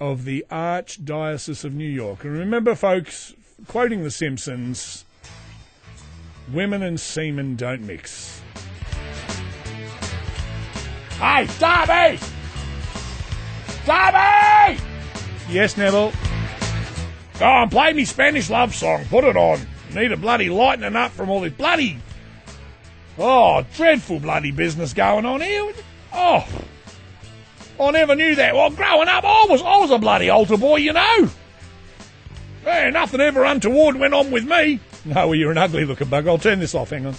Speaker 1: of the Archdiocese of New York. And remember, folks, quoting The Simpsons, women and semen don't mix.
Speaker 2: Hey, Darby! Darby!
Speaker 1: Yes, Neville.
Speaker 2: Go on, play me Spanish love song. Put it on. Need a bloody lightening up from all this bloody. Oh, dreadful bloody business going on here. Oh, I never knew that. Well, growing up, I was I was a bloody altar boy, you know. Hey, nothing ever untoward went on with me.
Speaker 1: No, well, you're an ugly looking bug. I'll turn this off. Hang on.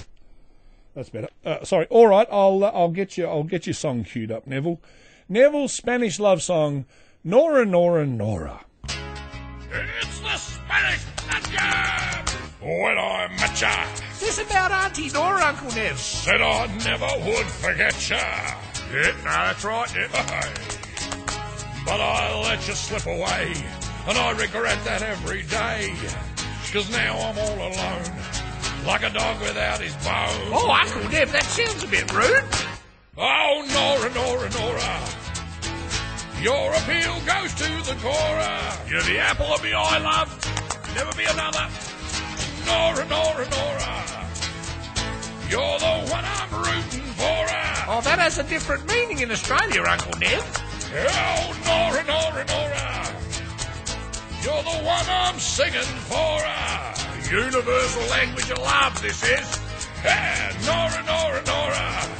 Speaker 1: That's better. Uh, sorry. All right. I'll uh, I'll get you. I'll get your song queued up, Neville. Neville's Spanish love song, Nora, Nora, Nora.
Speaker 2: It's the Spanish Nutcase. When I met ya,
Speaker 4: This about Auntie Nora, Uncle Nev.
Speaker 2: said I never would forget ya. Yeah, no, that's right. Yeah. But I let you slip away, and I regret that every day. Cause now I'm all alone, like a dog without his bone.
Speaker 4: Oh, Uncle Nev, that sounds a bit rude.
Speaker 2: Oh, Nora, Nora, Nora. Your appeal goes to the Cora. You're the apple of my eye, love. Never be another. Nora, Nora, Nora. You're the one I'm rooting for.
Speaker 4: Oh, that has a different meaning in Australia, Uncle Nev.
Speaker 2: Oh, Nora, Nora, Nora. You're the one I'm singing for. Universal language of love, this is. Yeah, Nora, Nora, Nora.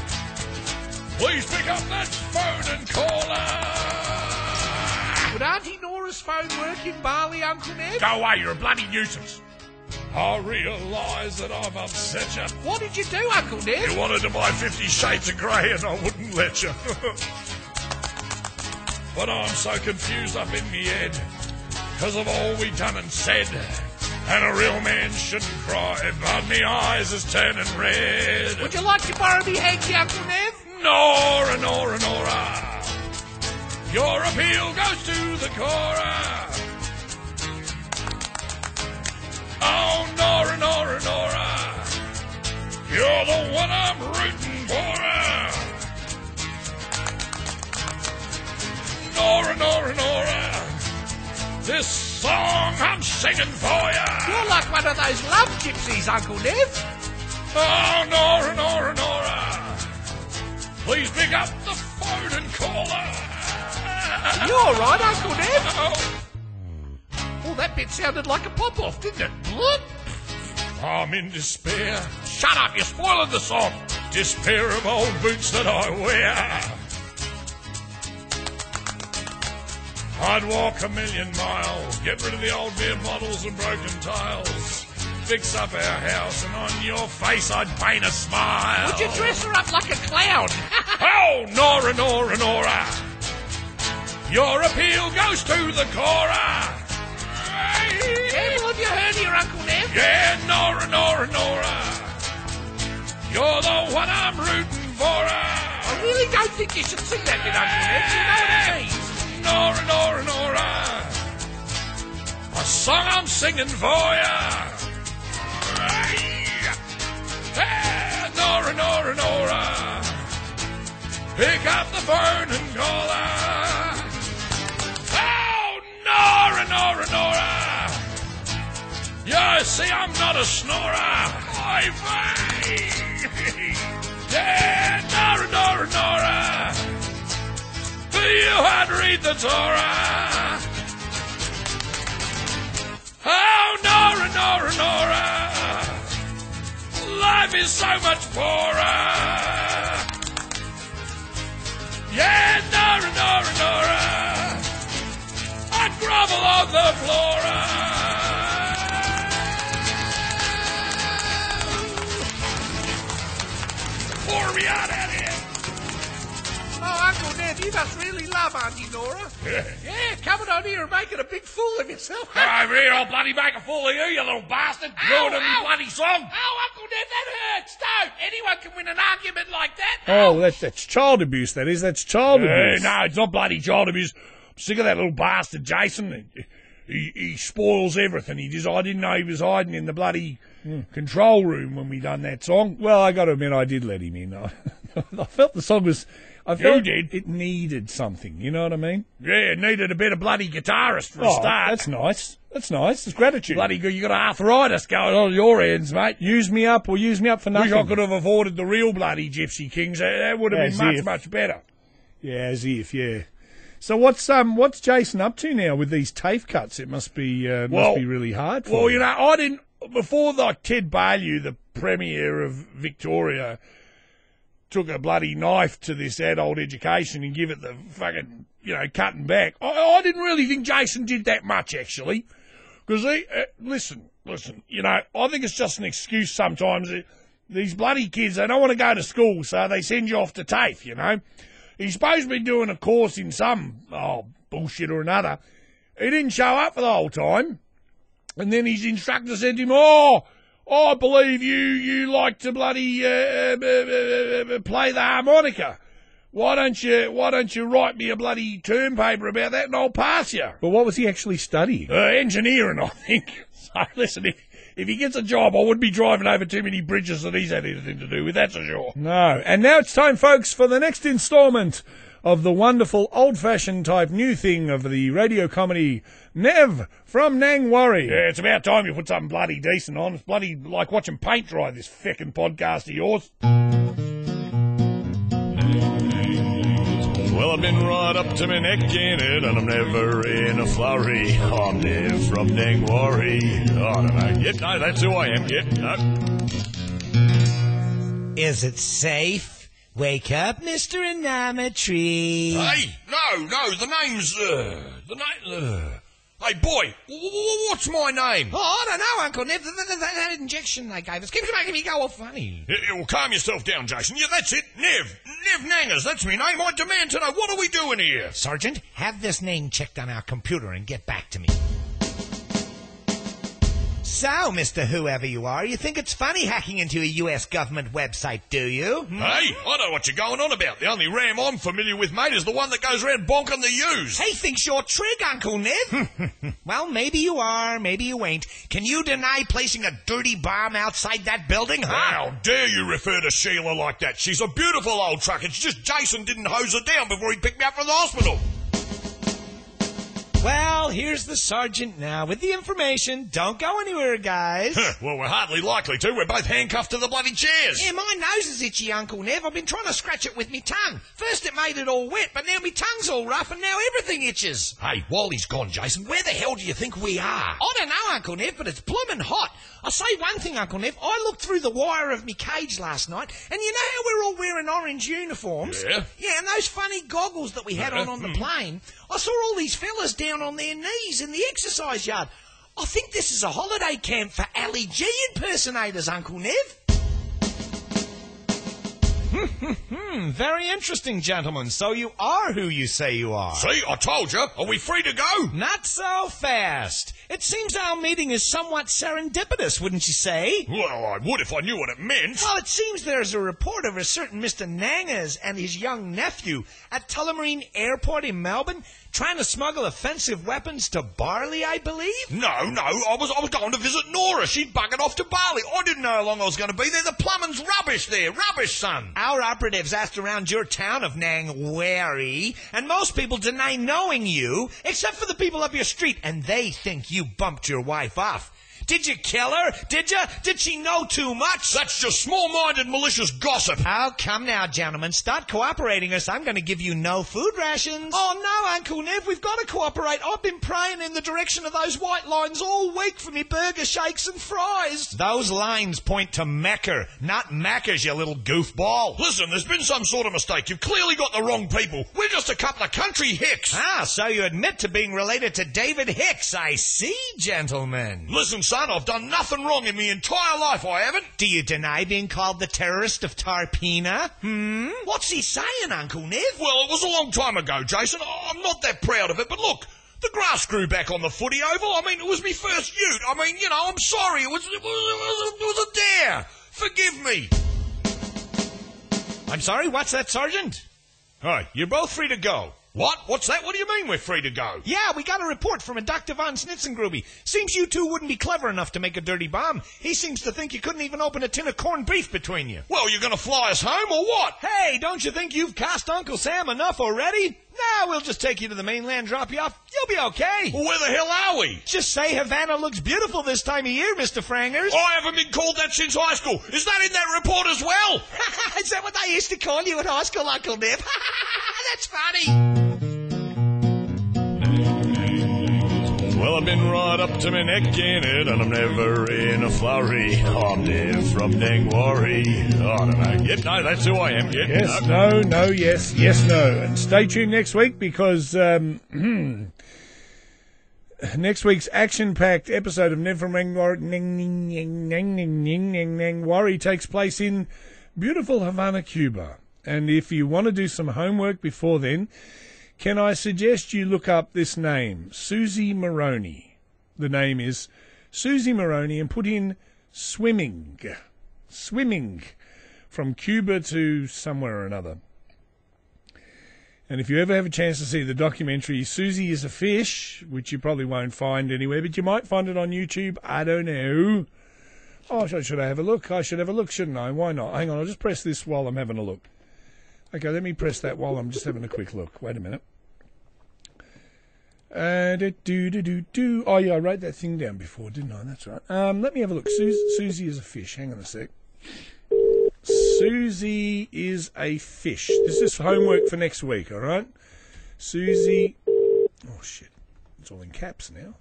Speaker 2: Please pick up that phone and call her.
Speaker 4: Would Auntie Nora's phone work in Bali, Uncle Nev?
Speaker 2: Go away, you're a bloody nuisance. I realise that I've upset you.
Speaker 4: What did you do, Uncle Nev?
Speaker 2: You wanted to buy Fifty Shades of Grey and I wouldn't let you. [LAUGHS] but I'm so confused up in me head because of all we done and said. And a real man shouldn't cry, but me eyes is turning red.
Speaker 4: Would you like to borrow me hanky, Uncle Nev?
Speaker 2: Nora, Nora, Nora. Your appeal goes to the Cora. Oh, Nora, Nora, Nora. You're the one I'm rooting for. Nora, Nora, Nora. This song I'm singing for you.
Speaker 4: You're like one of those love gypsies, Uncle Nev.
Speaker 2: Oh, Nora, Nora, Nora. Please pick up the phone and call her.
Speaker 4: You all right, Uncle Nev?
Speaker 2: Oh,
Speaker 4: Oh, that bit sounded like a pop-off, didn't it? Bloop.
Speaker 2: I'm in despair. Shut up, you're spoiling the song. Despair of old boots that I wear. I'd walk a million miles, get rid of the old beer bottles and broken tiles. Fix up our house, and on your face I'd paint a smile.
Speaker 4: Would you dress her up like a clown? [LAUGHS]
Speaker 2: Oh, Nora, Nora, Nora. Your appeal goes to the Cora.
Speaker 4: Careful of your Uncle Nev.
Speaker 2: Yeah, Nora, Nora, Nora. You're the one I'm rooting for.
Speaker 4: I really don't think you should sing that bit, Uncle Ned. You know what it means.
Speaker 2: Nora, Nora, Nora. A song I'm singing for ya. Hey, Nora, Nora, Nora. Pick up the phone and call her. Oh, Nora, Nora, Nora. You see, I'm not a snorer. Oi, vey. Yeah, Nora, Nora, Nora. You had read the Torah. Oh, Nora, Nora, Nora. Life is so much poorer. Yeah, Nora, Nora, Nora. I grovel on the floor. Pour me out of here.
Speaker 4: Oh, Uncle Ned, you must really love Auntie Nora. Yeah, coming on here and making a big fool of yourself.
Speaker 2: Come over here, I'll bloody make a fool of you, you little bastard. Ruining me bloody song.
Speaker 4: Oh, Uncle Ned, that hurts. Don't. Anyone can win an argument like that.
Speaker 1: Oh, that's, that's child abuse, that is. That's child
Speaker 2: Hey,
Speaker 1: abuse.
Speaker 2: no, it's not bloody child abuse. I'm sick of that little bastard, Jason. He, he spoils everything. He just, I didn't know he was hiding in the bloody hmm. control room when we done that song.
Speaker 1: Well, I got to admit, I did let him in. I, [LAUGHS] I felt the song was. I felt
Speaker 2: did.
Speaker 1: It needed something. You know what I mean?
Speaker 2: Yeah, it needed a better bloody guitarist for a
Speaker 1: Oh,
Speaker 2: start.
Speaker 1: that's nice. That's nice. It's gratitude.
Speaker 2: bloody good. You got arthritis going on your ends, mate.
Speaker 1: use me up or use me up for nothing. Wish.
Speaker 2: I could have afforded the real bloody Gypsy Kings. That, that would have
Speaker 1: As
Speaker 2: been much,
Speaker 1: if.
Speaker 2: much better.
Speaker 1: Yeah, as if. Yeah. So what's um what's Jason up to now with these TAFE cuts? It must be uh,
Speaker 2: Well-
Speaker 1: must be really hard for
Speaker 2: Well,
Speaker 1: him.
Speaker 2: you know, I didn't before like Ted Baillieu, the Premier of Victoria, took a bloody knife to this adult education and give it the fucking you know cutting back. I, I didn't really think Jason did that much actually, because he uh, listen, listen. You know, I think it's just an excuse sometimes. Uh, These bloody kids, they don't want to go to school, so they send you off to TAFE. You know, he's supposed to be doing a course in some oh bullshit or another. He didn't show up for the whole time. And then his instructor said to him, "Oh, I believe you you like to bloody uh, uh, uh, uh, play the harmonica. Why don't you Why don't you write me a bloody term paper about that, and I'll pass you."
Speaker 1: but what was he actually studying?
Speaker 2: Uh, engineering, I think. [LAUGHS] So listen, if, if he gets a job, I wouldn't be driving over too many bridges that he's had anything to do with. That's for sure.
Speaker 1: No. And now it's time, folks, for the next instalment of the wonderful old-fashioned type new thing of the radio comedy Nev from Nangwarry.
Speaker 2: Yeah, it's about time you put something bloody decent on. It's bloody like watching paint dry. This feckin' podcast of yours.
Speaker 5: Well, I've been right up to my neck in it, and I'm never in a flurry. I'm Nev from Nangwarry. I don't know. Yep, no, that's who I am. Yep, no.
Speaker 6: Is it safe? Wake up, Mr. Anometry.
Speaker 2: Hey, no, no, the name's, uh, the name, uh, hey, boy, what's my name?
Speaker 4: Oh, I don't know, Uncle Ned. That, that, that injection they gave us keeps making me go all funny.
Speaker 5: Well, calm yourself down, Jason. Yeah, that's it. Nev. Nev Nangers. That's me name. I demand to know, what are we doing here?
Speaker 6: Sergeant, have this name checked on our computer and get back to me. So, Mr. Whoever you are, you think it's funny hacking into a US government website, do you? Hmm?
Speaker 5: Hey, I know what you're going on about. The only ram I'm familiar with, mate, is the one that goes around bonking the ewes.
Speaker 6: He thinks you're Trig, Uncle Ned. [LAUGHS] well, maybe you are, maybe you ain't. Can you deny placing a dirty bomb outside that building, huh?
Speaker 5: How dare you refer to Sheila like that? She's a beautiful old truck. It's just Jason didn't hose her down before he picked me up from the hospital.
Speaker 6: Well, here's the sergeant now with the information. Don't go anywhere, guys.
Speaker 5: Huh, well, we're hardly likely to. We're both handcuffed to the bloody chairs.
Speaker 4: Yeah, my nose is itchy, Uncle Nev. I've been trying to scratch it with me tongue. First it made it all wet, but now my tongue's all rough and now everything itches.
Speaker 5: Hey, while he's gone, Jason, where the hell do you think we are?
Speaker 4: I don't know, Uncle Nev, but it's bloomin' hot. I say one thing, Uncle Nev. I looked through the wire of me cage last night, and you know how we're all wearing orange uniforms?
Speaker 5: Yeah.
Speaker 4: Yeah, and those funny goggles that we had on on the hmm. plane. I saw all these fellas down on their knees in the exercise yard. I think this is a holiday camp for Ali G impersonators, Uncle Nev.
Speaker 6: Hmm, very interesting, gentlemen. So you are who you say you are.
Speaker 5: See, I told you. Are we free to go?
Speaker 6: Not so fast. It seems our meeting is somewhat serendipitous, wouldn't you say?
Speaker 5: Well, I would if I knew what it meant.
Speaker 6: Well, it seems there's a report of a certain Mr. Nangas and his young nephew at Tullamarine Airport in Melbourne trying to smuggle offensive weapons to Bali, I believe.
Speaker 5: No, no, I was I was going to visit Nora. She'd buggered off to Bali. I didn't know how long I was going to be there. The plumbing's rubbish there. Rubbish, son.
Speaker 6: Our operatives asked around your town of Nangwarry, and most people deny knowing you, except for the people up your street, and they think you bumped your wife off. Did you kill her? Did you? Did she know too much?
Speaker 5: That's just small-minded, malicious gossip.
Speaker 6: Oh, come now, gentlemen. Start cooperating, or I'm going to give you no food rations. Oh, no, Uncle Nev. We've got to cooperate. I've been praying in the direction of those white lines all week for me burger shakes and fries. Those lines point to Mecca, not Macca's, you little goofball.
Speaker 5: Listen, there's been some sort of mistake. You've clearly got the wrong people. We're just a couple of country hicks.
Speaker 6: Ah, so you admit to being related to David Hicks. I see, gentlemen.
Speaker 5: Listen, son, I've done nothing wrong in my entire life. I haven't.
Speaker 6: Do you deny being called the terrorist of Tarpeena? Hmm? What's he saying, Uncle Nev?
Speaker 5: Well, it was a long time ago, Jason. I'm not that proud of it, but look. The grass grew back on the footy oval. I mean, it was me first ute. I mean, you know, I'm sorry. It was, it was, it was, it was a dare. Forgive me.
Speaker 6: I'm sorry, what's that, Sergeant?
Speaker 5: Hey, you're both free to go. What? What's that? What do you mean we're free to go?
Speaker 6: Yeah, we got a report from a Dr. von Snitzengrubbe. Seems you two wouldn't be clever enough to make a dirty bomb. He seems to think you couldn't even open a tin of corned beef between you.
Speaker 5: Well, you're gonna fly us home or what?
Speaker 6: Hey, don't you think you've cost Uncle Sam enough already? Nah, we'll just take you to the mainland, drop you off. You'll be okay.
Speaker 5: Well, where the hell are we?
Speaker 6: Just say Havana looks beautiful this time of year, Mr. Frangers.
Speaker 5: I haven't been called that since high school. Is that in that report as well? [LAUGHS]
Speaker 6: Is that what they used to call you at high school, Uncle Nip? [LAUGHS] That's funny.
Speaker 5: I've been right up to my neck in it, and I'm never in a flurry. I'm Nev from Nangwarry. I don't know. Yep, no, that's who I am. Yep,
Speaker 1: Yes,
Speaker 5: no.
Speaker 1: no, no, yes, yes, no. And stay tuned next week because um, next week's action-packed episode of Never Worry takes place in beautiful Havana, Cuba. And if you want to do some homework before then, can I suggest you look up this name, Susie Maroney? The name is Susie Maroney, and put in swimming, swimming from Cuba to somewhere or another. And if you ever have a chance to see the documentary Susie is a Fish, which you probably won't find anywhere, but you might find it on YouTube, I don't know. Oh, should should I have a look? I should have a look, shouldn't I? Why not? Hang on, I'll just press this while I'm having a look. Okay, let me press that while I'm just having a quick look. Wait a minute. Uh, do, do, do, do, do. Oh, yeah, I wrote that thing down before, didn't I? That's right. Um, let me have a look. Sus- Susie is a fish. Hang on a sec. Susie is a fish. This is homework for next week, all right? Susie. Oh, shit. It's all in caps now.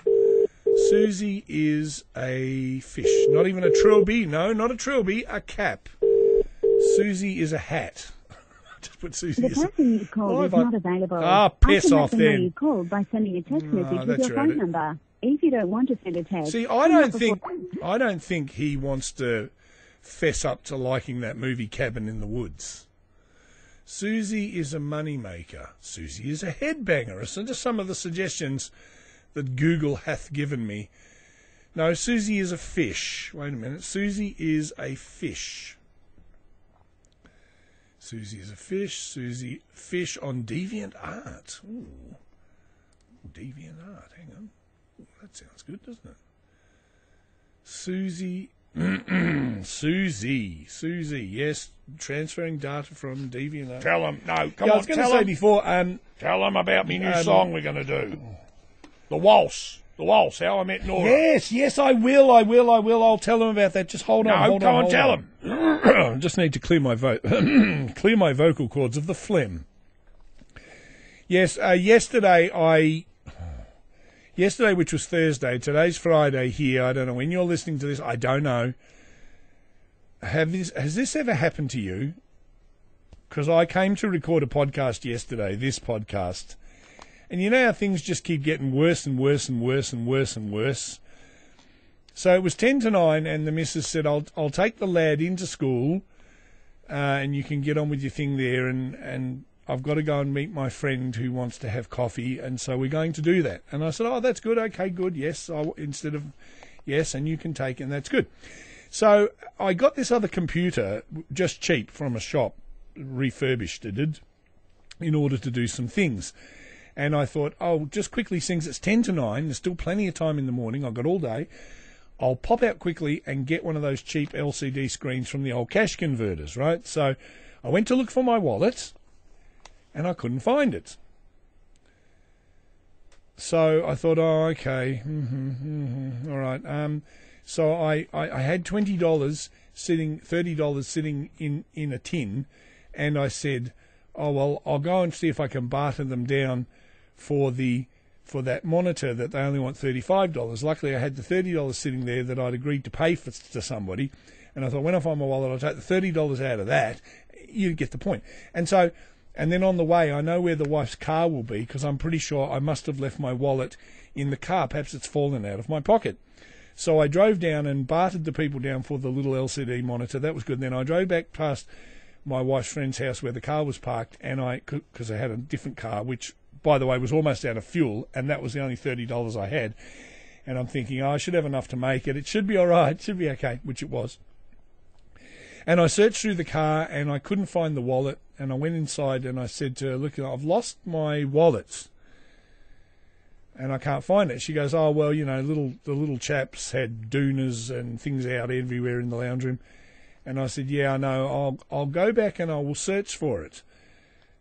Speaker 1: Susie is a fish. Not even a trilby. No, not a trilby. A cap. Susie is a hat. [LAUGHS] Put Susie
Speaker 3: The person you called is
Speaker 1: I-
Speaker 3: not available.
Speaker 1: Ah, piss off then.
Speaker 3: you called by sending a text message with your
Speaker 1: right.
Speaker 3: phone number. If you don't want to send a text,
Speaker 1: See, I don't
Speaker 3: before-
Speaker 1: think I don't think he wants to fess up to liking that movie Cabin in the Woods. Susie is a moneymaker. Susie is a headbanger. So just some of the suggestions that Google hath given me. No, Susie is a fish. Wait a minute. Susie is a fish. Susie is a fish. Susie fish on Deviant Art. Ooh. Deviant Art. Hang on. Ooh, that sounds good, doesn't it? Susie. [CLEARS THROAT] Susie. Susie. Yes. Transferring data from DeviantArt.
Speaker 2: Tell them. No, come
Speaker 1: yeah, I was going to say
Speaker 2: them.
Speaker 1: before, um,
Speaker 2: Tell them about my new
Speaker 1: Um,
Speaker 2: song we're going to do. The waltz. The waltz. How I met Nora.
Speaker 1: yes, yes, I will, I will, I will. I'll tell them about that. Just hold on,
Speaker 2: No,
Speaker 1: hold
Speaker 2: go
Speaker 1: on,
Speaker 2: on,
Speaker 1: hold
Speaker 2: tell
Speaker 1: on.
Speaker 2: them. [CLEARS THROAT]
Speaker 1: Just need to clear my vote, [CLEARS THROAT] clear my vocal cords of the phlegm. Yes, uh, yesterday I, yesterday which was Thursday, today's Friday here. I don't know when you're listening to this. I don't know. Have this has this ever happened to you? Because I came to record a podcast yesterday, this podcast, and you know how things just keep getting worse and worse and worse and worse and worse. So it was ten to nine, and the missus said, "I'll I'll take the lad into school, uh, and you can get on with your thing there. And and I've got to go and meet my friend who wants to have coffee, and so we're going to do that. And I said, oh, that's good. Okay, good. Yes, I, instead of yes, and you can take, and that's good. So I got this other computer just cheap from a shop, refurbished it in order to do some things. And I thought, oh, just quickly, since it's 10 to 9, there's still plenty of time in the morning, I've got all day. I'll pop out quickly and get one of those cheap LCD screens from the old cash converters, right? So I went to look for my wallet and I couldn't find it. So I thought, oh, okay, mm-hmm, mm-hmm, all right. Um, so I, I, I had twenty dollars sitting, thirty dollars sitting in in a tin, and I said, oh well, I'll go and see if I can barter them down for the for that monitor that they only want thirty five dollars. Luckily, I had the thirty dollars sitting there that I'd agreed to pay for to somebody, and I thought when I find my wallet, I'll take the thirty dollars out of that. You get the point. And so and then on the way, I know where the wife's car will be because I'm pretty sure I must have left my wallet in the car. Perhaps it's fallen out of my pocket. So I drove down and bartered the people down for the little LCD monitor. That was good. Then I drove back past my wife's friend's house where the car was parked, and I because I had a different car, which by the way was almost out of fuel, and that was the only thirty dollars I had. And I'm thinking, oh, I should have enough to make it. It should be all right. It should be okay, which it was. And I searched through the car and I couldn't find the wallet. And I went inside and I said to her, Look, I've lost my wallet and I can't find it. She goes, Oh, well, you know, little the little chaps had doonas and things out everywhere in the lounge room. And I said, Yeah, I know. I'll, I'll go back and I will search for it.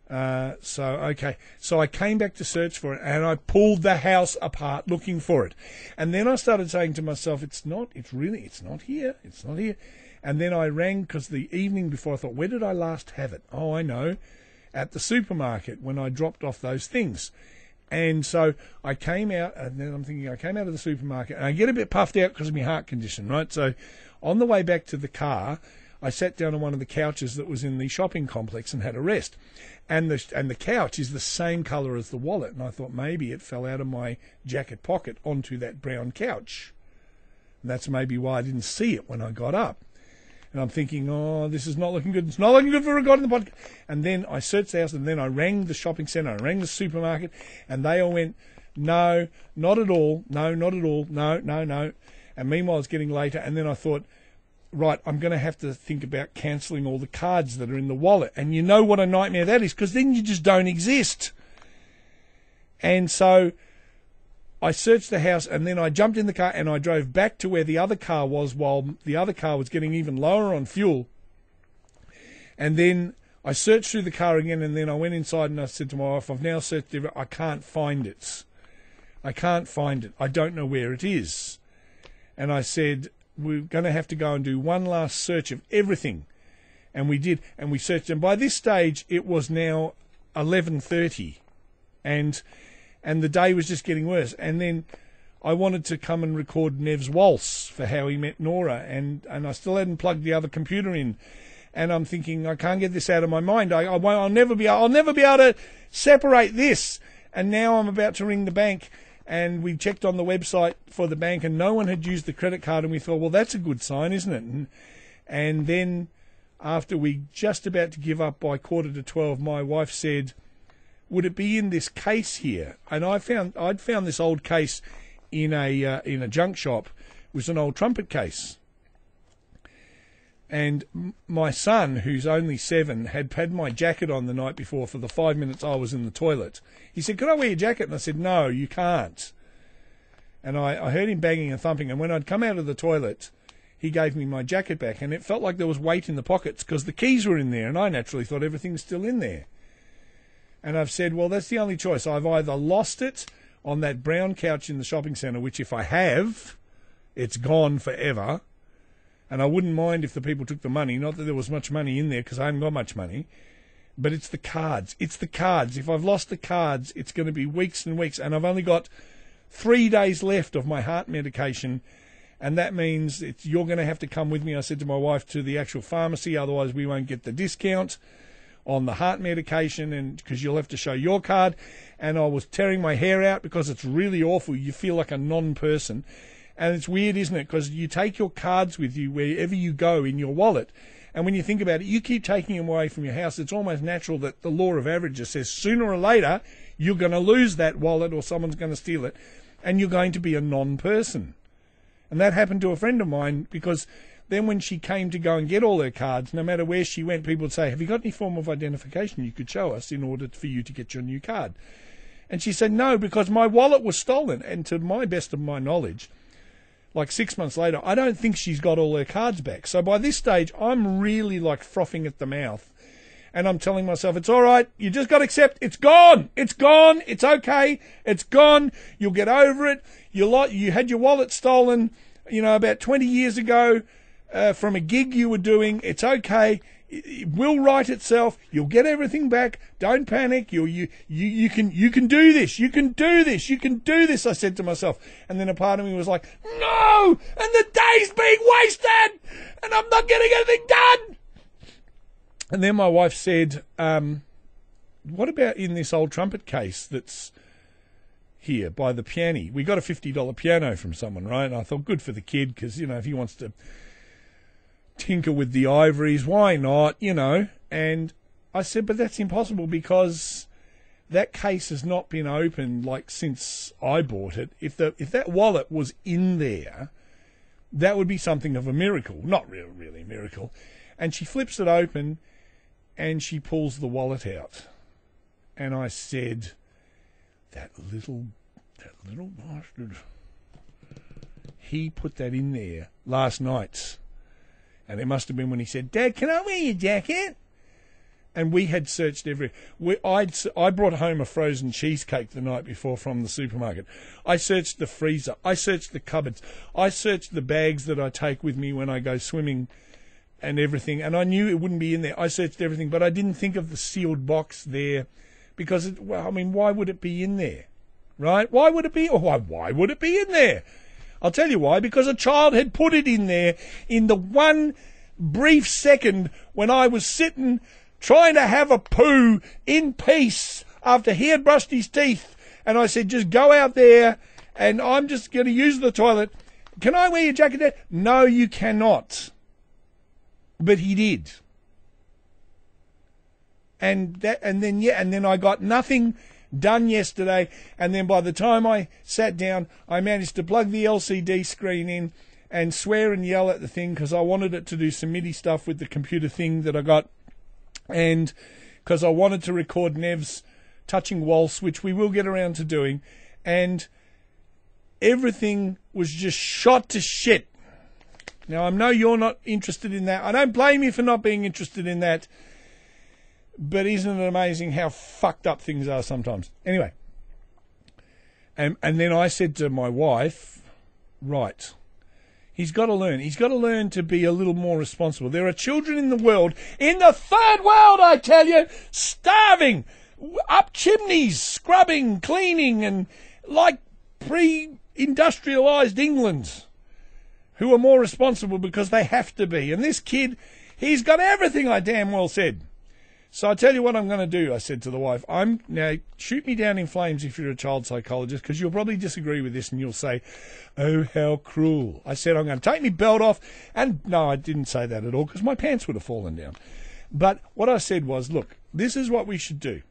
Speaker 1: Uh, so, okay. So I came back to search for it and I pulled the house apart looking for it. And then I started saying to myself, It's not, it's really, it's not here. It's not here. And then I rang because the evening before I thought, where did I last have it? Oh, I know, at the supermarket when I dropped off those things. And so I came out, and then I'm thinking, I came out of the supermarket, and I get a bit puffed out because of my heart condition, right? So on the way back to the car, I sat down on one of the couches that was in the shopping complex and had a rest. And the and the couch is the same colour as the wallet, and I thought maybe it fell out of my jacket pocket onto that brown couch. And that's maybe why I didn't see it when I got up. And I'm thinking, oh, this is not looking good. It's not looking good for a guy in the podcast. And then I searched the house and then I rang the shopping centre, I rang the supermarket, and they all went, no, not at all. No, not at all. No, no, no. And meanwhile, it's getting later. And then I thought, right, I'm going to have to think about cancelling all the cards that are in the wallet. And you know what a nightmare that is because then you just don't exist. And so I searched the house and then I jumped in the car and I drove back to where the other car was while the other car was getting even lower on fuel. And then I searched through the car again and then I went inside and I said to my wife, I've now searched it. I can't find it. I can't find it. I don't know where it is. And I said, we're going to have to go and do one last search of everything. And we did. And we searched. And by this stage, it was now 11.30. And and the day was just getting worse. And then I wanted to come and record Nev's waltz for how he met Nora, and and I still hadn't plugged the other computer in. And I'm thinking I can't get this out of my mind. I, I won't, I'll never be I'll never be able to separate this. And now I'm about to ring the bank, and we checked on the website for the bank, and no one had used the credit card. And we thought, well, that's a good sign, isn't it? And, and then after we just about to give up by quarter to twelve, my wife said would it be in this case here? And I found I'd found this old case in a uh, in a junk shop. It was an old trumpet case. And my son, who's only seven, had had my jacket on the night before for the five minutes I was in the toilet. He said, "Could I wear your jacket?" And I said, "No, you can't." And I, I heard him banging and thumping. And when I'd come out of the toilet, he gave me my jacket back, and it felt like there was weight in the pockets because the keys were in there, and I naturally thought everything was still in there. And I've said, well, that's the only choice. I've either lost it on that brown couch in the shopping centre, which if I have, it's gone forever. And I wouldn't mind if the people took the money. Not that there was much money in there because I haven't got much money. But it's the cards. It's the cards. If I've lost the cards, it's going to be weeks and weeks. And I've only got three days left of my heart medication. And that means you're going to have to come with me. I said to my wife to the actual pharmacy, otherwise we won't get the discount on the heart medication and because you'll have to show your card and I was tearing my hair out because it's really awful you feel like a non-person and it's weird isn't it because you take your cards with you wherever you go in your wallet And when you think about it, you keep taking them away from your house. It's almost natural that the law of averages says sooner or later you're going to lose that wallet or someone's going to steal it and you're going to be a non person. And that happened to a friend of mine because then when she came to go and get all her cards, no matter where she went, people would say, Have you got any form of identification you could show us in order for you to get your new card? And she said, No, because my wallet was stolen. And to my best of my knowledge, like six months later, I don't think she's got all her cards back. So by this stage, I'm really like frothing at the mouth. And I'm telling myself, it's all right. You just got to accept it's gone. It's gone. It's okay. It's gone. You'll get over it. You lot, you had your wallet stolen, you know, about 20 years ago uh, from a gig you were doing. It's okay. It will right itself. You'll get everything back. Don't panic. You you you you can you can do this. You can do this. You can do this. I said to myself, and then a part of me was like, no. And the day's being wasted, and I'm not getting anything done. And then my wife said, um, "What about in this old trumpet case that's here by the piano? We got a fifty dollar piano from someone, right? And I thought, good for the kid, because you know if he wants to." Tinker with the ivories. Why not? You know. And I said, but that's impossible because that case has not been opened like since I bought it. If the if that wallet was in there, that would be something of a miracle. Not really, really a miracle. And she flips it open, and she pulls the wallet out, and I said, that little that little bastard. He put that in there last night and it must have been when he said, Dad, can I wear your jacket? And we had searched every. We, I'd, I brought home a frozen cheesecake the night before from the supermarket. I searched the freezer. I searched the cupboards. I searched the bags that I take with me when I go swimming and everything. And I knew it wouldn't be in there. I searched everything, but I didn't think of the sealed box there because, it, well, I mean, why would it be in there? Right? Why would it be? Or why, why would it be in there? I'll tell you why. Because a child had put it in there in the one brief second when I was sitting trying to have a poo in peace after he had brushed his teeth. And I said, just go out there and I'm just going to use the toilet. Can I wear your jacket there? No, you cannot. But he did. And that, and then, yeah, and then I got nothing done yesterday. And then by the time I sat down, I managed to plug the LCD screen in and swear and yell at the thing because I wanted it to do some MIDI stuff with the computer thing that I got. And because I wanted to record Nev's touching waltz, which we will get around to doing. And everything was just shot to shit. Now, I know you're not interested in that. I don't blame you for not being interested in that. But isn't it amazing how fucked up things are sometimes? Anyway, and and then I said to my wife, right, he's got to learn. He's got to learn to be a little more responsible. There are children in the world, in the third world, I tell you, starving, up chimneys, scrubbing, cleaning, and like pre-industrialized England, who are more responsible because they have to be. And this kid, he's got everything I damn well said. So I tell you what I'm going to do, I said to the wife. I'm now shoot me down in flames if you're a child psychologist, because you'll probably disagree with this and you'll say, "Oh, how cruel!" I said I'm going to take my belt off, and no, I didn't say that at all because my pants would have fallen down. But what I said was, "Look, this is what we should do."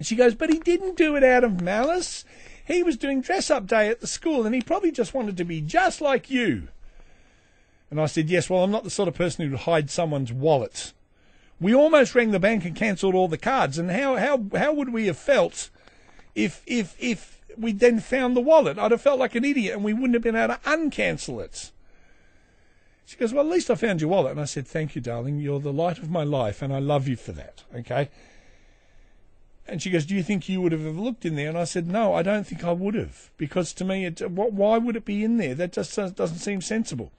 Speaker 1: She goes, "But he didn't do it out of malice. He was doing dress up day at the school, and he probably just wanted to be just like you." And I said, "Yes, well, I'm not the sort of person who would hide someone's wallet." We almost rang the bank and cancelled all the cards. And how, how, how would we have felt if, if, if we then found the wallet? I'd have felt like an idiot and we wouldn't have been able to uncancel it. She goes, Well, at least I found your wallet. And I said, Thank you, darling. You're the light of my life and I love you for that. Okay. And she goes, Do you think you would have looked in there? And I said, No, I don't think I would have. Because to me, it, why would it be in there? That just doesn't seem sensible.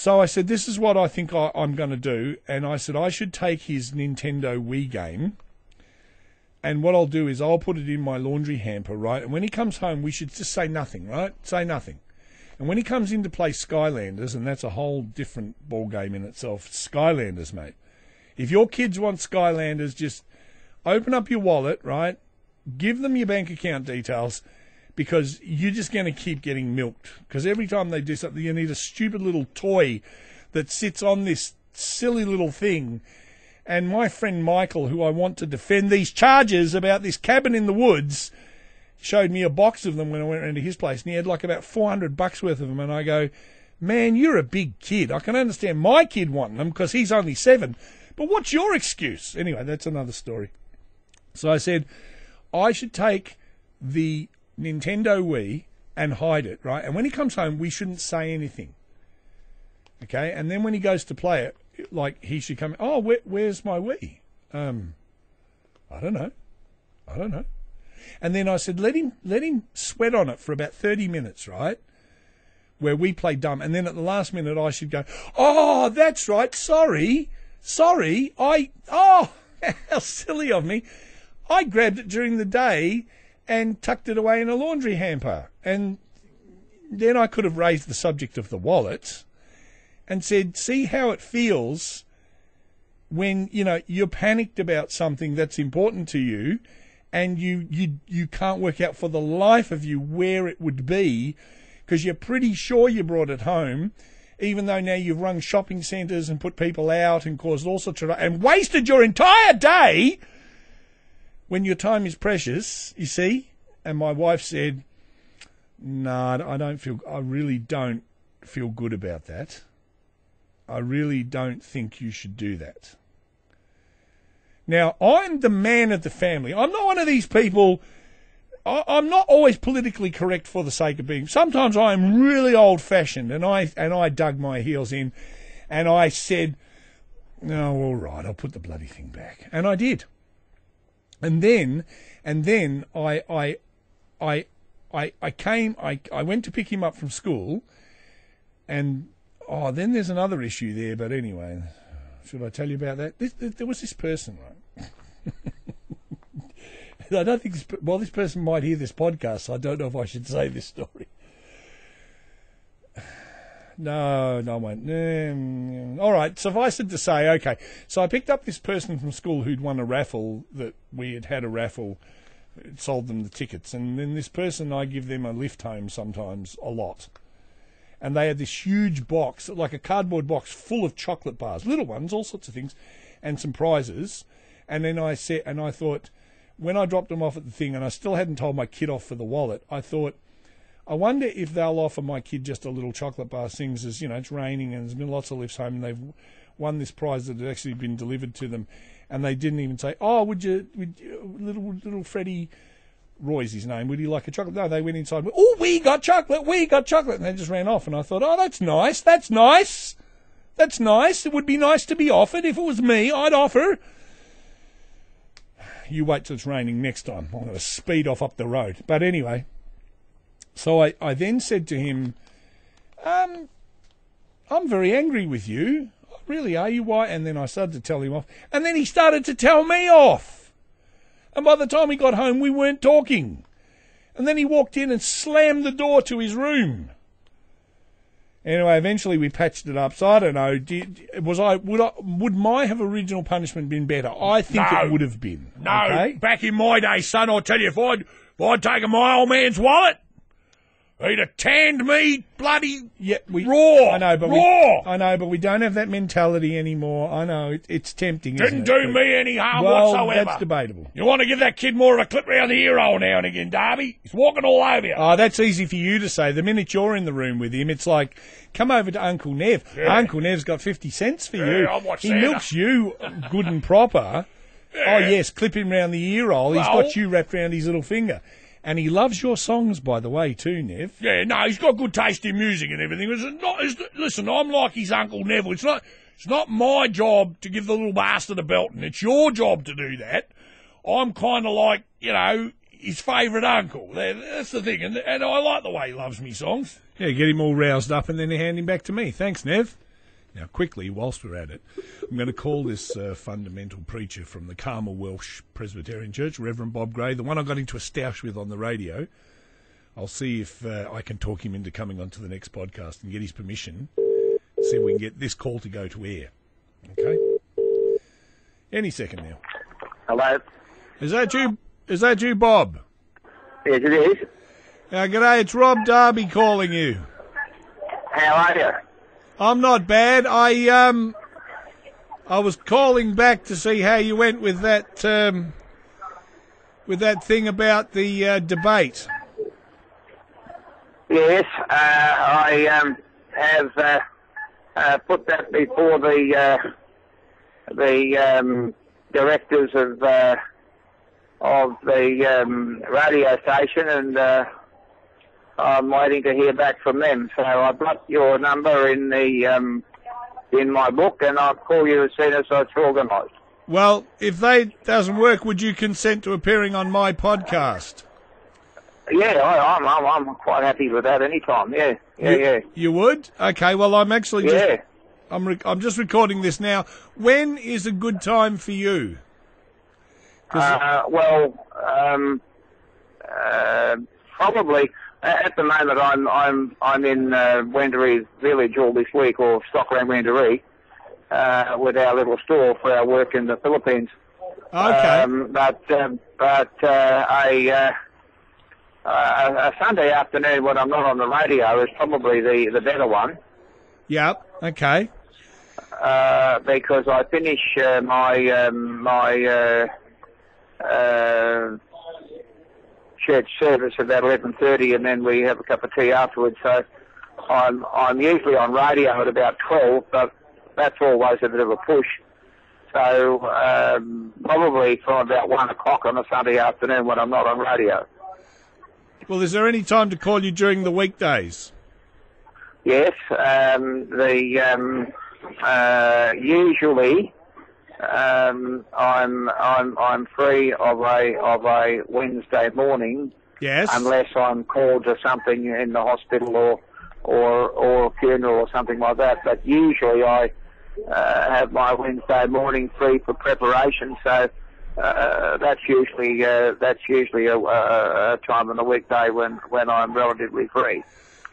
Speaker 1: So I said, This is what I think I, am going to do. And I said, I should take his Nintendo Wii game. And what I'll do is I'll put it in my laundry hamper, right? And when he comes home, we should just say nothing, right? Say nothing. And when he comes in to play Skylanders, and that's a whole different ball game in itself, Skylanders, mate. If your kids want Skylanders, just open up your wallet, right? Give them your bank account details because you're just going to keep getting milked. Because every time they do something, you need a stupid little toy that sits on this silly little thing. And my friend Michael, who I want to defend these charges about this cabin in the woods, showed me a box of them when I went round to his place, and he had like about 400 bucks worth of them. And I go, man, you're a big kid. I can understand my kid wanting them because he's only seven. But what's your excuse? Anyway, that's another story. So I said, I should take the Nintendo Wii and hide it, right? And when he comes home, we shouldn't say anything. Okay? And then when he goes to play it, like he should come, oh, where, where's my Wii? Um, I don't know. I don't know. And then I said, let him let him sweat on it for about thirty minutes, right? Where we play dumb, and then at the last minute I should go, oh, that's right, sorry, sorry, I, oh, [LAUGHS] how silly of me, I grabbed it during the day and tucked it away in a laundry hamper, and then I could have raised the subject of the wallet and said, see how it feels when you know you're panicked about something that's important to you and you you you can't work out for the life of you where it would be because you're pretty sure you brought it home even though now you've run shopping centres and put people out and caused all sorts of and wasted your entire day when your time is precious you see and my wife said no nah, I don't feel I really don't feel good about that I really don't think you should do that now, I'm the man of the family. I'm not one of these people. I, I'm not always politically correct for the sake of being. Sometimes I am really old fashioned, and I and I dug my heels in, and I said, "No, all right, I'll put the bloody thing back," and I did. And then, and then I I I I, I came. I I went to pick him up from school, and oh, then there's another issue there. But anyway, should I tell you about that? This, there was this person, right? [LAUGHS] I don't think this, well, this person might hear this podcast. So I don't know if I should say this story. No, no, I won't. Mm, all right, suffice it to say, okay. So I picked up this person from school who'd won a raffle that we had had a raffle, sold them the tickets, and then this person I give them a lift home sometimes a lot, and they had this huge box, like a cardboard box full of chocolate bars, little ones, all sorts of things, and some prizes. And then I said, and I thought, when I dropped them off at the thing, and I still hadn't told my kid off for the wallet, I thought, I wonder if they'll offer my kid just a little chocolate bar, things as you know, it's raining and there's been lots of lifts home, and they've won this prize that had actually been delivered to them, and they didn't even say, "Oh, would you, would you little little Freddie." Roy's his name. Would he like a chocolate? No, they went inside. Oh, we got chocolate. We got chocolate, and they just ran off. And I thought, oh, that's nice. That's nice. That's nice. It would be nice to be offered. If it was me, I'd offer you wait till it's raining next time. I'm going to speed off up the road. But anyway, so I, I then said to him, um, I'm very angry with you. Really, are you? Why? And then I started to tell him off. And then he started to tell me off. And by the time he got home, we weren't talking. And then he walked in and slammed the door to his room. Anyway, eventually we patched it up. So I don't know. Did, was I would I would my have original punishment been better? I think
Speaker 2: No.
Speaker 1: it would have been.
Speaker 2: No,
Speaker 1: Okay?
Speaker 2: back in my day, son, I'll tell you, if I'd, if I'd taken my old man's wallet, he'd have tanned me bloody
Speaker 1: Yeah, we
Speaker 2: raw.
Speaker 1: I know, but
Speaker 2: raw.
Speaker 1: we I know, but we don't have that mentality anymore. I know it, it's tempting.
Speaker 2: Didn't
Speaker 1: isn't
Speaker 2: do?
Speaker 1: But-
Speaker 2: me any harm
Speaker 1: well,
Speaker 2: whatsoever.
Speaker 1: that's debatable.
Speaker 2: You want to give that kid more of a clip round the ear hole now and again, Darby? He's walking all over you.
Speaker 1: Oh, that's easy for you to say. The minute you're in the room with him, it's like, come over to Uncle Nev.
Speaker 2: Yeah.
Speaker 1: Uncle Nev's got 50 cents for
Speaker 2: Yeah,
Speaker 1: you.
Speaker 2: I'll
Speaker 1: he
Speaker 2: Santa.
Speaker 1: milks you good and proper. [LAUGHS] Oh, yes, clip him round the ear hole. He's
Speaker 2: Well-
Speaker 1: got you wrapped round his little finger. And he loves your songs, by the way, too, Nev.
Speaker 2: Yeah, no, he's got good taste in music and everything. It's not, it's, listen, I'm like his Uncle Neville. It's not, it's not my job to give the little bastard a belting. It's your job to do that. I'm kind of like, you know, his favourite uncle. That's the thing. And, and I like the way he loves me songs.
Speaker 1: Yeah, get him all roused up and then hand him back to me. Thanks, Nev. Now, quickly, whilst we're at it, I'm going to call this uh, fundamental preacher from the Carmel Welsh Presbyterian Church, Reverend Bob Grey, the one I got into a stoush with on the radio. I'll see if uh, I can talk him into coming onto the next podcast and get his permission. See if we can get this call to go to air. Okay? Any second now.
Speaker 7: Hello.
Speaker 1: Is that you? Is that you, Bob?
Speaker 7: Yes, it is.
Speaker 1: Uh, g'day, it's Rob Darby calling you.
Speaker 7: How are you?
Speaker 1: I'm not bad. I um, I was calling back to see how you went with that um, with that thing about the uh, debate.
Speaker 7: Yes, uh, I um, have uh, uh, put that before the uh, the um, directors of uh, of the um, radio station, and uh, I'm waiting to hear back from them. So I've got your number in the um, in my book, and I'll call you as soon as it's organised.
Speaker 1: Well, if they doesn't work, would you consent to appearing on my podcast?
Speaker 7: Yeah, I, I'm, I'm I'm quite happy with that anytime. Yeah, yeah,
Speaker 1: you,
Speaker 7: yeah.
Speaker 1: You would? Okay. Well, I'm actually just
Speaker 7: Yeah.
Speaker 1: I'm re- I'm just recording this now. When is a good time for you?
Speaker 7: Uh, well, um, uh, probably at the moment I'm I'm I'm in uh, Village all this week, or Stockland Wendouree, uh, with our little store for our work in the Philippines.
Speaker 1: okay.
Speaker 7: Um, but um, but uh, a, uh, a a Sunday afternoon when I'm not on the radio is probably the the better one.
Speaker 1: yep. Okay.
Speaker 7: uh, because I finish uh, my um, my uh, uh, church service at about eleven thirty, and then we have a cup of tea afterwards. So I'm I'm usually on radio at about twelve, but that's always a bit of a push. So um, probably from about one o'clock on a Sunday afternoon when I'm not on radio.
Speaker 1: Well, is there any time to call you during the weekdays?
Speaker 7: Yes, um, the um, uh, usually um, I'm I'm I'm free of a of a Wednesday morning
Speaker 1: Yes.
Speaker 7: unless I'm called to something in the hospital or or or a funeral or something like that. But usually I uh, have my Wednesday morning free for preparation. So. Uh, that's usually uh, that's usually a, a, a time on the weekday when, when I'm relatively free.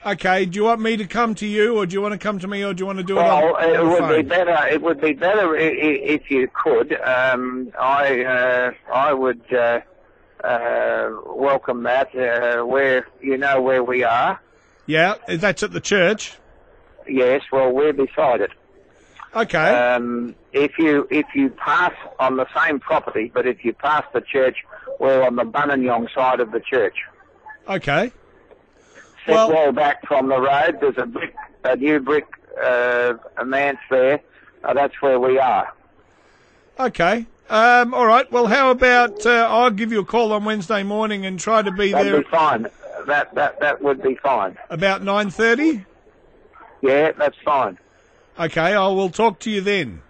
Speaker 1: Okay. Do you want me to come to you, or do you want to come to me, or do you want to do it
Speaker 7: Well,
Speaker 1: on,
Speaker 7: it
Speaker 1: on the
Speaker 7: would be better. It would be better if you could. Um, I uh, I would uh, uh, welcome that. Uh, where you know where we are.
Speaker 1: Yeah, that's at the church.
Speaker 7: Yes. Well, we're beside it.
Speaker 1: Okay.
Speaker 7: Um, if you if you pass on the same property, but if you pass the church, we're on the Buninyong side of the church.
Speaker 1: okay.
Speaker 7: Set
Speaker 1: Well-
Speaker 7: well back from the road. There's a brick, a new brick uh, a manse there. Uh, that's where we are.
Speaker 1: Okay. Um, all right. Well, how about uh, I'll give you a call on Wednesday morning and try to be there.
Speaker 7: That'd
Speaker 1: there
Speaker 7: be fine. That that that would be fine.
Speaker 1: about nine thirty.
Speaker 7: Yeah, that's fine.
Speaker 1: Okay. I will talk to you then.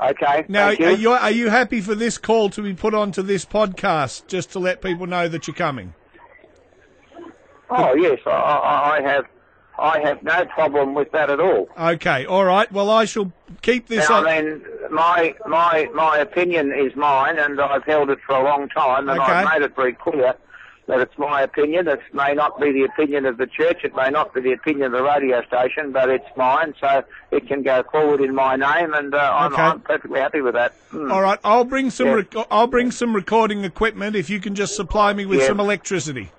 Speaker 7: Okay.
Speaker 1: Now,
Speaker 7: you.
Speaker 1: are you are you happy for this call to be put onto this podcast just to let people know that you're coming?
Speaker 7: Oh yes, I, I I have. I have no problem with that at all.
Speaker 1: Okay. All right. Well, I shall keep this
Speaker 7: Now,
Speaker 1: on.
Speaker 7: I mean, my my my opinion is mine, and I've held it for a long time, and
Speaker 1: Okay.
Speaker 7: I've made it very clear that it's my opinion. It may not be the opinion of the church, it may not be the opinion of the radio station, but it's mine, so it can go forward in my name, and uh, I'm,
Speaker 1: Okay.
Speaker 7: I'm perfectly happy with that. Hmm.
Speaker 1: All right. I'll bring some.
Speaker 7: Yeah.
Speaker 1: Rec- I'll bring some recording equipment if you can just supply me with
Speaker 7: Yeah.
Speaker 1: some electricity.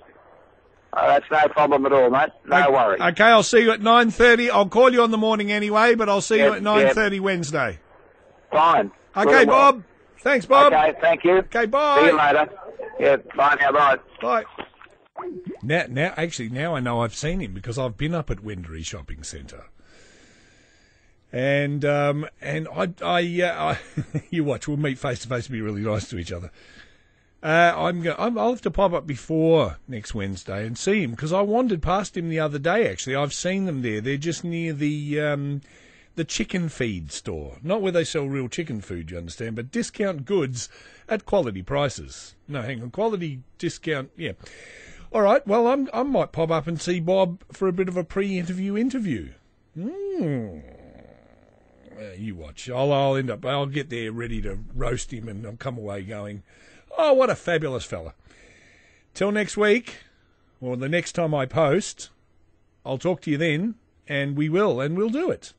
Speaker 7: Uh, that's no problem at all, mate. No
Speaker 1: O-
Speaker 7: worries.
Speaker 1: Okay. I'll see you at nine thirty. I'll call you on the morning anyway, but I'll see you at nine thirty Wednesday.
Speaker 7: Fine.
Speaker 1: Okay,
Speaker 7: well.
Speaker 1: Bob. Thanks, Bob.
Speaker 7: Okay, thank you.
Speaker 1: Okay, bye.
Speaker 7: See you later. Yeah, bye now, bye.
Speaker 1: Bye. Now, now, actually, now I know I've seen him because I've been up at Wendouree Shopping Centre, and um, and I, I, uh, I [LAUGHS] you watch. We'll meet face to face and be really nice to each other. Uh, I'm going. I'm, I'll have to pop up before next Wednesday and see him because I wandered past him the other day. Actually, I've seen them there. They're just near the um, the chicken feed store, not where they sell real chicken food. You understand, but discount goods at quality prices. No, hang on, quality discount. Yeah. All right. Well, I'm, I might pop up and see Bob for a bit of a pre-interview interview. Hmm. Uh, you watch. I'll, I'll end up. I'll get there ready to roast him, and I'll come away going, "Oh, what a fabulous fella!" Till next week, or the next time I post, I'll talk to you then, and we will, and we'll do it.